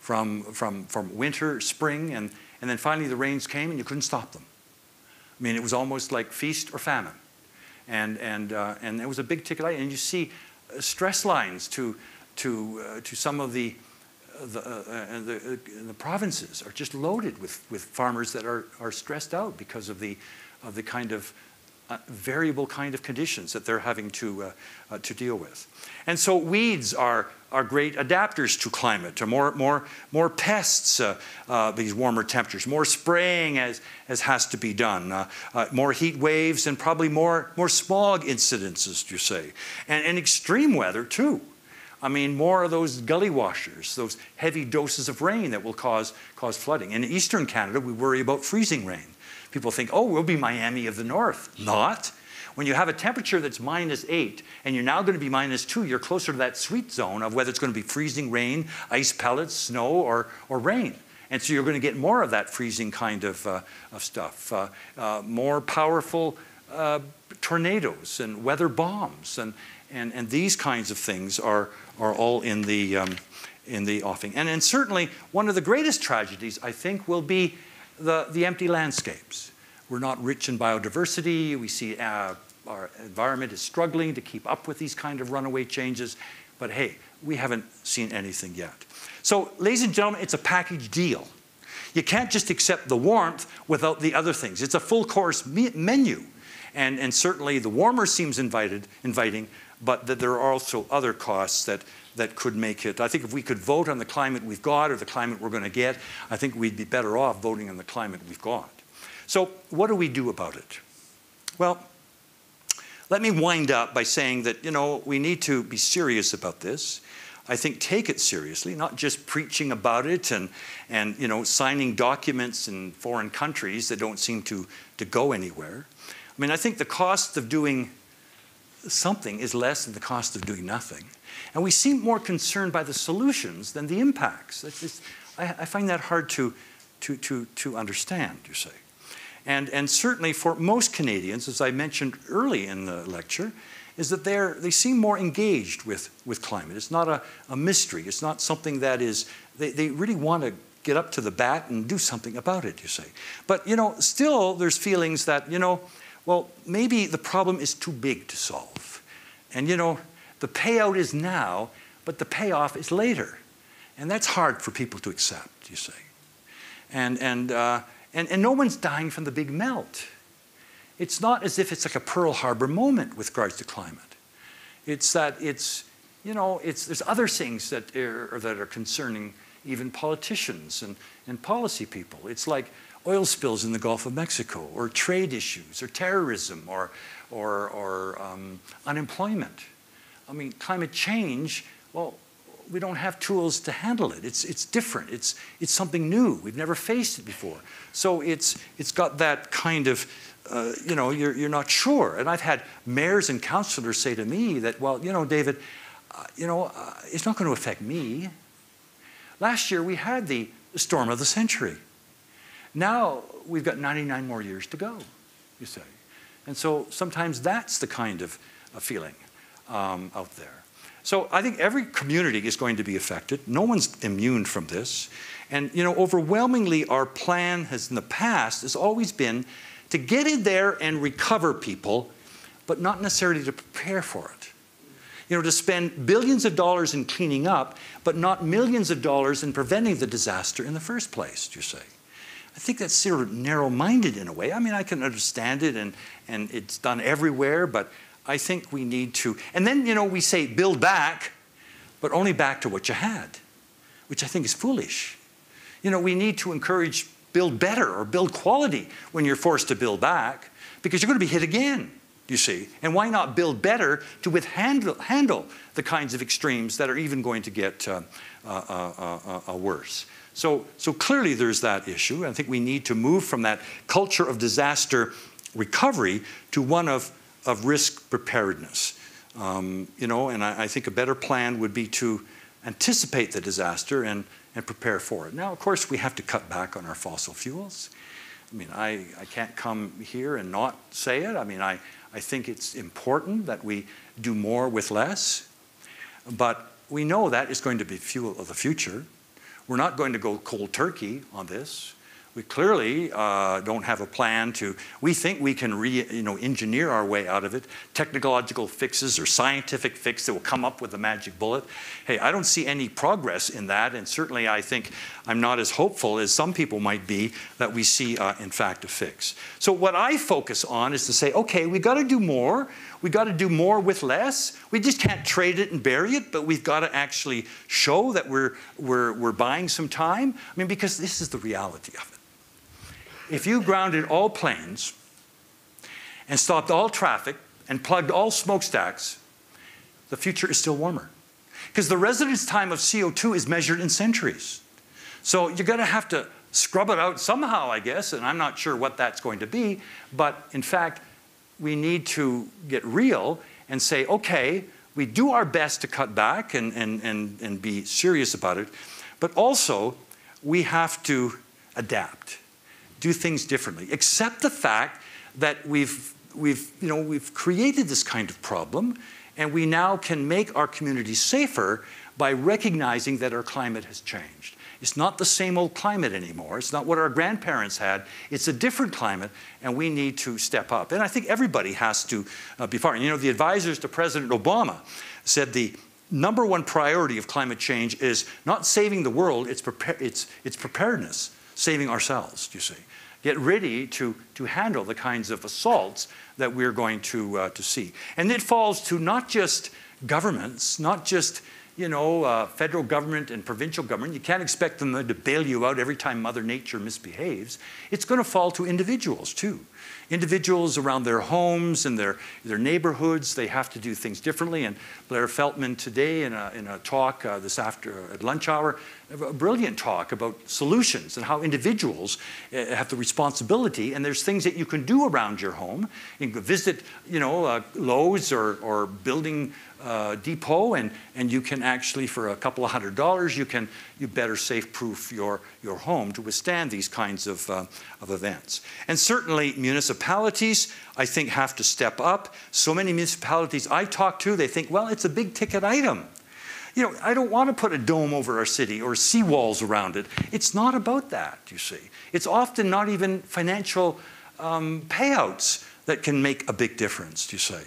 from, from, from winter, spring, and, and then finally the rains came and you couldn't stop them. I mean, it was almost like feast or famine and and uh, and it was a big ticket item. And you see uh, stress lines to to uh, to some of the uh, the, uh, the, the, provinces are just loaded with, with farmers that are, are stressed out because of the, of the kind of uh, variable kind of conditions that they're having to, uh, uh, to deal with. And so weeds are, are great adapters to climate, to more, more, more pests, uh, these warmer temperatures, more spraying as, as has to be done, more heat waves, and probably more, more smog incidences, you say. And, and extreme weather, too. I mean, more of those gully washers, those heavy doses of rain that will cause, cause flooding. In eastern Canada, we worry about freezing rain. People think, oh, we'll be Miami of the North. Not. When you have a temperature that's minus eight and you're now going to be minus two, you're closer to that sweet zone of whether it's going to be freezing rain, ice pellets, snow, or, or rain. And so you're going to get more of that freezing kind of, uh, of stuff. Uh, uh, more powerful uh, tornadoes and weather bombs. And, and, and these kinds of things are, are all in the, um, in the offing. And, and certainly, one of the greatest tragedies, I think, will be the, the empty landscapes. We're not rich in biodiversity. We see uh, our environment is struggling to keep up with these kind of runaway changes. But hey, we haven't seen anything yet. So, ladies and gentlemen, it's a package deal. You can't just accept the warmth without the other things. It's a full course me menu. And, and certainly the warmer seems invited, inviting, but that there are also other costs that that could make it. I think if we could vote on the climate we've got or the climate we're going to get, I think we'd be better off voting on the climate we've got. So, what do we do about it? Well, let me wind up by saying that, you know, we need to be serious about this. I think take it seriously, not just preaching about it and, and you know, signing documents in foreign countries that don't seem to, to go anywhere. I mean, I think the cost of doing something is less than the cost of doing nothing. And we seem more concerned by the solutions than the impacts. Just, I, I, find that hard to, to, to, to understand, you say. And, and certainly for most Canadians, as I mentioned early in the lecture, is that they're, they seem more engaged with, with climate. It's not a, a mystery. It's not something that is, they, they really want to get up to the bat and do something about it, you say. But, you know, still there's feelings that, you know, well, maybe the problem is too big to solve. And, you know, the payout is now, but the payoff is later. And that's hard for people to accept, you see. And, and, uh, and, and no one's dying from the big melt. It's not as if it's like a Pearl Harbor moment with regards to climate. It's that it's, you know, it's, there's other things that are, that are concerning even politicians and, and policy people. It's like oil spills in the Gulf of Mexico, or trade issues, or terrorism, or, or, or um, unemployment. I mean, climate change, well, we don't have tools to handle it. It's, it's different. It's, it's something new. We've never faced it before. So it's, it's got that kind of, uh, you know, you're, you're not sure. And I've had mayors and councillors say to me that, well, you know, David, you know, uh, it's not going to affect me. Last year we had the storm of the century. Now we've got 99 more years to go, you say. And so sometimes that's the kind of feeling um, out there. So I think every community is going to be affected. No one's immune from this. And you know, overwhelmingly, our plan has in the past has always been to get in there and recover people, but not necessarily to prepare for it. You know, to spend billions of dollars in cleaning up, but not millions of dollars in preventing the disaster in the first place, you say. I think that's sort of narrow minded in a way. I mean, I can understand it and, and it's done everywhere, but I think we need to. And then, you know, we say build back, but only back to what you had, which I think is foolish. You know, we need to encourage build better or build quality when you're forced to build back because you're going to be hit again, you see. And why not build better to withhandle, handle the kinds of extremes that are even going to get uh, uh, uh, uh, uh worse? So, so clearly there's that issue. I think we need to move from that culture of disaster recovery to one of of risk preparedness. Um, you know, and I, I, think a better plan would be to anticipate the disaster and, and prepare for it. Now, of course, we have to cut back on our fossil fuels. I mean, I, I can't come here and not say it. I mean, I, I think it's important that we do more with less, but we know that is going to be fuel of the future. We're not going to go cold turkey on this we clearly uh, don't have a plan to, we think we can re, you know, engineer our way out of it, technological fixes or scientific fix that will come up with a magic bullet. Hey, I don't see any progress in that, and certainly I think I'm not as hopeful as some people might be that we see, uh, in fact, a fix. So what I focus on is to say, okay, we've got to do more. We've got to do more with less. We just can't trade it and bury it, but we've got to actually show that we're, we're, we're buying some time. I mean, because this is the reality of it if you grounded all planes and stopped all traffic and plugged all smokestacks, the future is still warmer. Because the residence time of CO2 is measured in centuries. So you're going to have to scrub it out somehow, I guess, and I'm not sure what that's going to be. But in fact, we need to get real and say, okay, we do our best to cut back and, and, and, and be serious about it, but also we have to adapt do things differently. Accept the fact that we've, we've, you know, we've created this kind of problem and we now can make our communities safer by recognizing that our climate has changed. It's not the same old climate anymore. It's not what our grandparents had. It's a different climate, and we need to step up. And I think everybody has to uh, be part. You know, the advisors to President Obama said the number one priority of climate change is not saving the world, it's, it's, it's preparedness saving ourselves, you see. Get ready to, to handle the kinds of assaults that we're going to, uh, to see. And it falls to not just governments, not just you know, uh, federal government and provincial government. You can't expect them to bail you out every time Mother Nature misbehaves. It's going to fall to individuals too individuals around their homes and their, their neighborhoods, they have to do things differently. And Blair Feltmate today in a, in a talk uh, this after at lunch hour, a brilliant talk about solutions and how individuals uh, have the responsibility. And there's things that you can do around your home. You can visit, you know, uh, Lowe's or, or building uh, depot and, and you can actually for a couple of hundred dollars you can you better safe proof your, your home to withstand these kinds of, uh, of events and certainly municipalities i think have to step up so many municipalities i talk to they think well it's a big ticket item you know i don't want to put a dome over our city or seawalls around it it's not about that you see it's often not even financial um, payouts that can make a big difference, you say.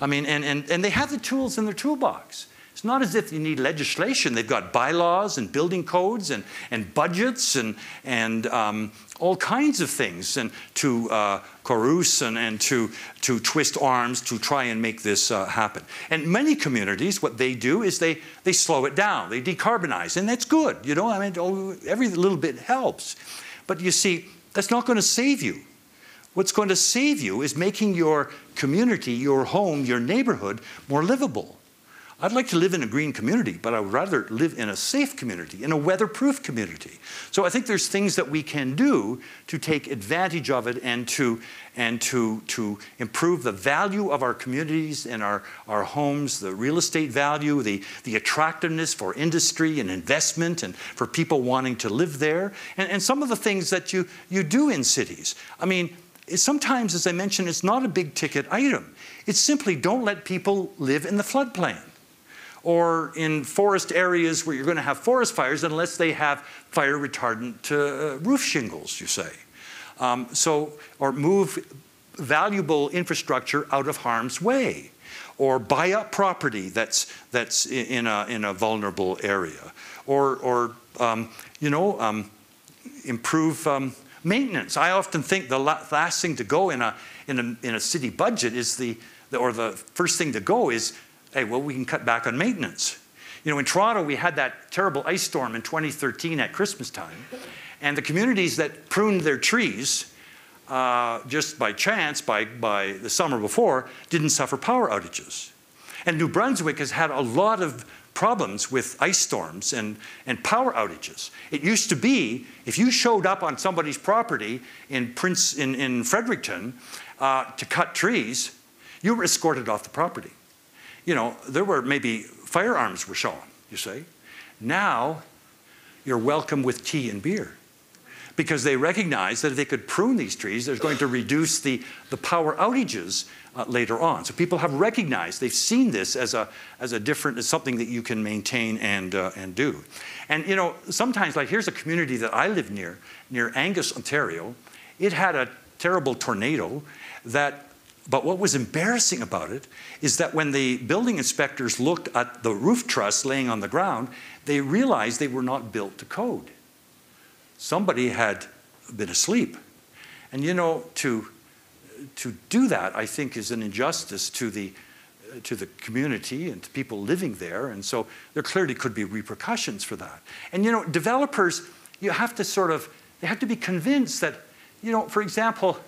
I mean, and, and, and they have the tools in their toolbox. It's not as if you need legislation. They've got bylaws and building codes and, and budgets and, and um, all kinds of things and to uh, and, and to, to twist arms to try and make this uh, happen. And many communities, what they do is they, they slow it down. They decarbonize, and that's good. You know, I mean, oh, every little bit helps. But you see, that's not going to save you. What's going to save you is making your community, your home, your neighborhood more livable. I'd like to live in a green community, but I would rather live in a safe community, in a weatherproof community. So I think there's things that we can do to take advantage of it and to, and to, to improve the value of our communities and our, our homes, the real estate value, the, the attractiveness for industry and investment and for people wanting to live there, and, and some of the things that you, you do in cities. I mean, sometimes, as I mentioned, it's not a big ticket item. It's simply don't let people live in the floodplain or in forest areas where you're going to have forest fires unless they have fire retardant uh, roof shingles, you say. Um, so, or move valuable infrastructure out of harm's way, or buy up property that's, that's in, a, in a vulnerable area, or, or um, you know, um, improve um, maintenance. I often think the last thing to go in a, in a, in a city budget is the, the, or the first thing to go is hey, well, we can cut back on maintenance. You know, in Toronto, we had that terrible ice storm in 2013 at Christmas time, and the communities that pruned their trees uh, just by chance, by, by the summer before, didn't suffer power outages. And New Brunswick has had a lot of problems with ice storms and, and power outages. It used to be if you showed up on somebody's property in Prince in, in Fredericton uh, to cut trees, you were escorted off the property you know, there were maybe firearms were shown, you see. Now, you're welcome with tea and beer because they recognize that if they could prune these trees, they're going to reduce the, the power outages uh, later on. So people have recognized, they've seen this as a, as a different, as something that you can maintain and, uh, and do. And you know, sometimes, like here's a community that I live near, near Angus, Ontario. It had a terrible tornado that but what was embarrassing about it is that when the building inspectors looked at the roof truss laying on the ground, they realized they were not built to code. Somebody had been asleep. And you know, to, to do that, I think, is an injustice to the, to the community and to people living there. And so there clearly could be repercussions for that. And you know, developers, you have to sort of, they have to be convinced that, you know, for example,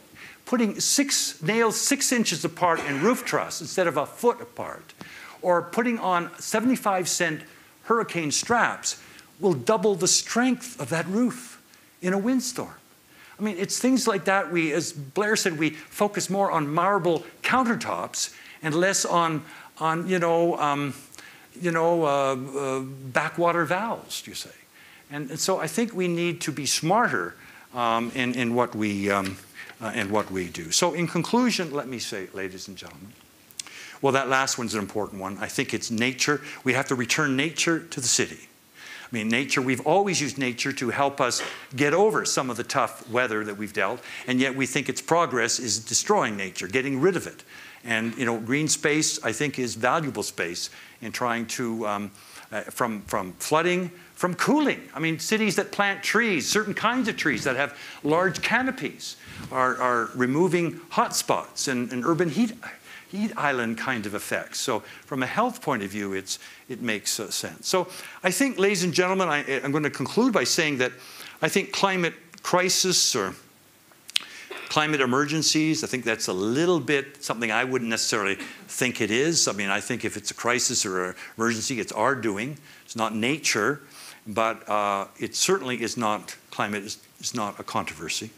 putting six nails six inches apart in roof truss instead of a foot apart, or putting on 75 cent hurricane straps will double the strength of that roof in a windstorm. I mean, it's things like that. We, as Blair said, we focus more on marble countertops and less on, on you know, um, you know, uh, uh, backwater valves, you say. And, and, so I think we need to be smarter um, in, in what we, um, uh, and what we do. So, in conclusion, let me say, ladies and gentlemen, well, that last one's an important one. I think it's nature. We have to return nature to the city. I mean, nature, we've always used nature to help us get over some of the tough weather that we've dealt, and yet we think its progress is destroying nature, getting rid of it. And, you know, green space, I think, is valuable space in trying to, um, uh, from, from flooding, from cooling. I mean, cities that plant trees, certain kinds of trees that have large canopies, are, are removing hotspots and, and urban heat, heat island kind of effects. So from a health point of view, it's, it makes uh, sense. So I think, ladies and gentlemen, I, I'm going to conclude by saying that I think climate crisis or climate emergencies, I think that's a little bit something I wouldn't necessarily think it is. I mean, I think if it's a crisis or an emergency, it's our doing. It's not nature, but uh, it certainly is not, climate is, is not a controversy.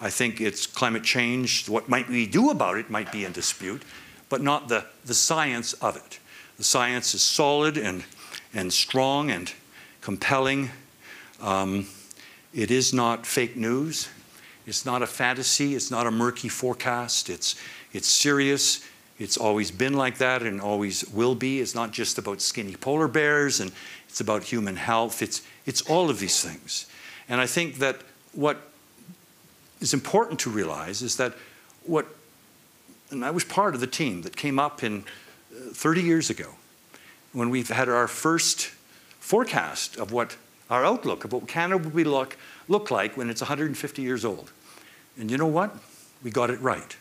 I think it's climate change. What might we do about it might be in dispute, but not the, the science of it. The science is solid and, and strong and compelling. Um, it is not fake news. It's not a fantasy. It's not a murky forecast. It's, it's serious. It's always been like that and always will be. It's not just about skinny polar bears and it's about human health. It's, it's all of these things. And I think that what is important to realize is that what, and I was part of the team that came up in uh, 30 years ago when we've had our first forecast of what our outlook of what Canada will look, look like when it's 150 years old. And you know what? We got it right.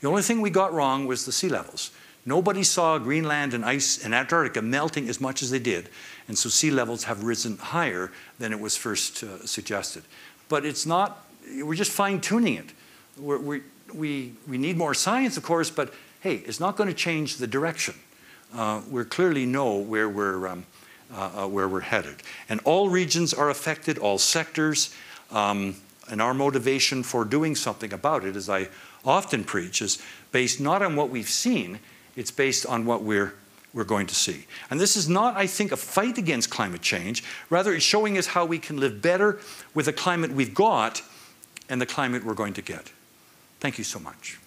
The only thing we got wrong was the sea levels. Nobody saw Greenland and ice and Antarctica melting as much as they did, and so sea levels have risen higher than it was first uh, suggested. But it's not we're just fine tuning it. We're, we we, we need more science, of course, but hey, it's not going to change the direction. uh, we clearly know where we're, um, uh, uh, where we're headed. And all regions are affected, all sectors, um, and our motivation for doing something about it, as I often preach, is based not on what we've seen, it's based on what we're we're going to see. And this is not, I think, a fight against climate change. Rather, it's showing us how we can live better with the climate we've got and the climate we're going to get. Thank you so much.